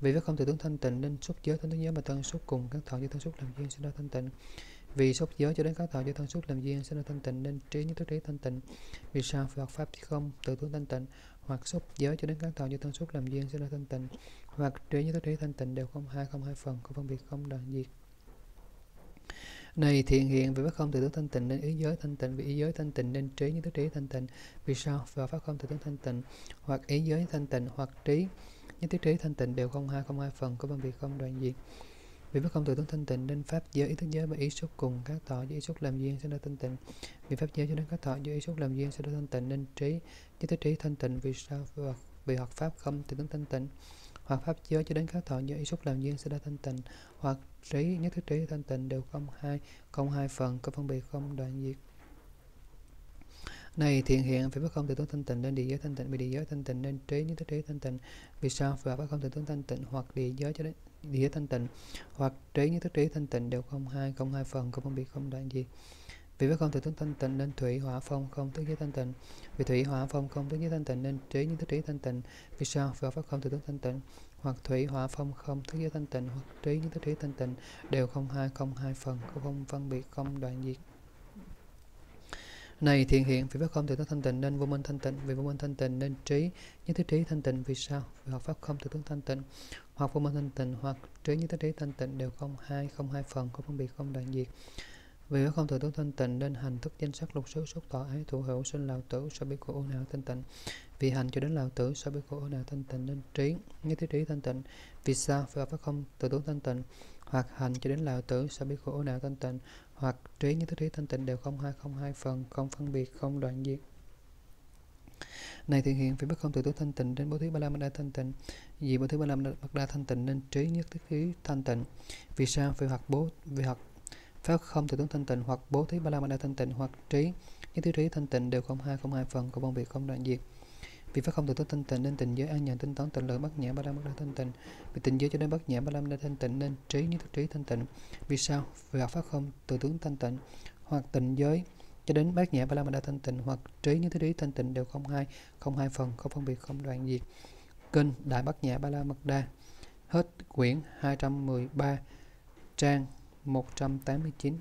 Vì bất không tự tướng thanh tịnh nên xúc giới thân thức giới mà thân xúc cùng các thọ như thân xúc làm duyên sinh ra thanh tịnh. Vì xúc giới cho đến các thọ như thân xúc làm duyên sinh ra thanh tịnh nên trí nhất thức trí thanh tịnh. Vì sao? Vì pháp không tự tướng thanh tịnh hoặc xúc giới cho đến các thọ như thân xúc làm duyên sinh ra thanh tịnh hoặc trí nhất thức trí thanh tịnh đều không hai không hai phần có phân biệt không đoạn diệt này thiện hiện vì pháp không tự tướng thanh tịnh nên ý giới thanh tịnh, vì ý giới thanh tịnh nên trí như thức trí thanh tịnh. Vì sao? Và pháp không tự tướng thanh tịnh, hoặc ý giới thanh tịnh, hoặc trí như thức trí thanh tịnh đều không hai không hai phần, có phân biệt, không đoạn diệt. Vì pháp không tự tướng thanh tịnh nên pháp giới, ý thức giới và ý xúc cùng các thọ với ý xúc làm duyên sẽ ra thanh tịnh. Vì pháp giới cho nên các thọ với ý xúc làm duyên sẽ ra thanh tịnh nên trí như thức trí thanh tịnh. Vì sao? Vì hoặc pháp không tự tướng thanh tịnh hoặc pháp giới cho đến các thọ do ý xúc làm duyên sẽ ra thanh tịnh. Hoặc trí, nhất thiết trí thanh tịnh đều không hai không hai phần có phân biệt, không đoạn diệt. Này, thiện hiện phải bất không tự tướng thanh tịnh nên địa giới thanh tịnh, vì địa giới thanh tịnh nên trí, nhất thiết trí thanh tịnh. Vì sao? Phải bất không tự tướng thanh tịnh hoặc địa giới cho đến địa giới thanh tịnh. Hoặc trí, nhất thiết trí thanh tịnh đều không hai không hai phần có phân biệt, không đoạn diệt vì với không tự tướng thanh tịnh nên thủy hỏa phong không thức giới thanh tịnh. Vì thủy hỏa phong không thức giới thanh tịnh nên trí như thức trí thanh tịnh. Vì sao? Vì pháp không tự tướng thanh tịnh. Hoặc thủy hỏa phong không thức giới thanh tịnh, hoặc trí như thức trí thanh tịnh, đều không hai không hai phần, không không phân biệt, không đoạn diệt. Này thiện hiện, vì pháp không tự tướng thanh tịnh nên vô minh thanh tịnh. Vì vô minh thanh tịnh nên trí như thức trí thanh tịnh. Vì sao? Vì học pháp không tự tướng thanh tịnh. Hoặc vô minh thanh tịnh, hoặc trí như thức trí thanh tịnh đều không hai không hai phần, không phân biệt, không đoạn diệt vì không tự tướng thanh tịnh nên hành thức danh sắc lục xứ xúc tỏ ái thủ hữu sinh lào tử so biết của ô nào thanh tịnh. Vì hành cho đến lào tử so biết của ô nào thanh tịnh nên trí như thế trí thanh tịnh. Vì sao? Phải pháp không tự tướng thanh tịnh. Hoặc hành cho đến lào tử so biết của ô nào thanh tịnh. Hoặc trí như thế trí thanh tịnh đều không hai không hai phần, không phân biệt, không đoạn diệt. Này thiện hiện, vì bất không tự tướng thanh tịnh đến bố thí ba la mật đa thanh tịnh. Vì bố thí ba la mật đa thanh tịnh nên trí nhất thiết trí thanh tịnh. Vì sao? Vì hoặc bố, vì hoặc pháp không tự tướng thanh tịnh hoặc bố thí ba la mật đa thanh tịnh hoặc trí, những thứ trí thanh tịnh đều không hai không hai phần của công việc không đoạn diệt. Vì pháp không tự tướng thanh tịnh nên tình giới an nhàn tinh tấn tịnh lợi bất nhã ba la mật đa thanh tịnh vì tình giới cho đến bất nhã ba la mật đa thanh tịnh nên trí những tiêu trí thanh tịnh vì sao? Vì học pháp không tự tướng thanh tịnh hoặc tình giới cho đến bát nhã ba la mật đa thanh tịnh hoặc trí những thứ trí thanh tịnh đều không hai không hai phần không phân biệt không đoạn diệt. Kinh đại bát nhã ba la mật đa, hết quyển 213 trang 189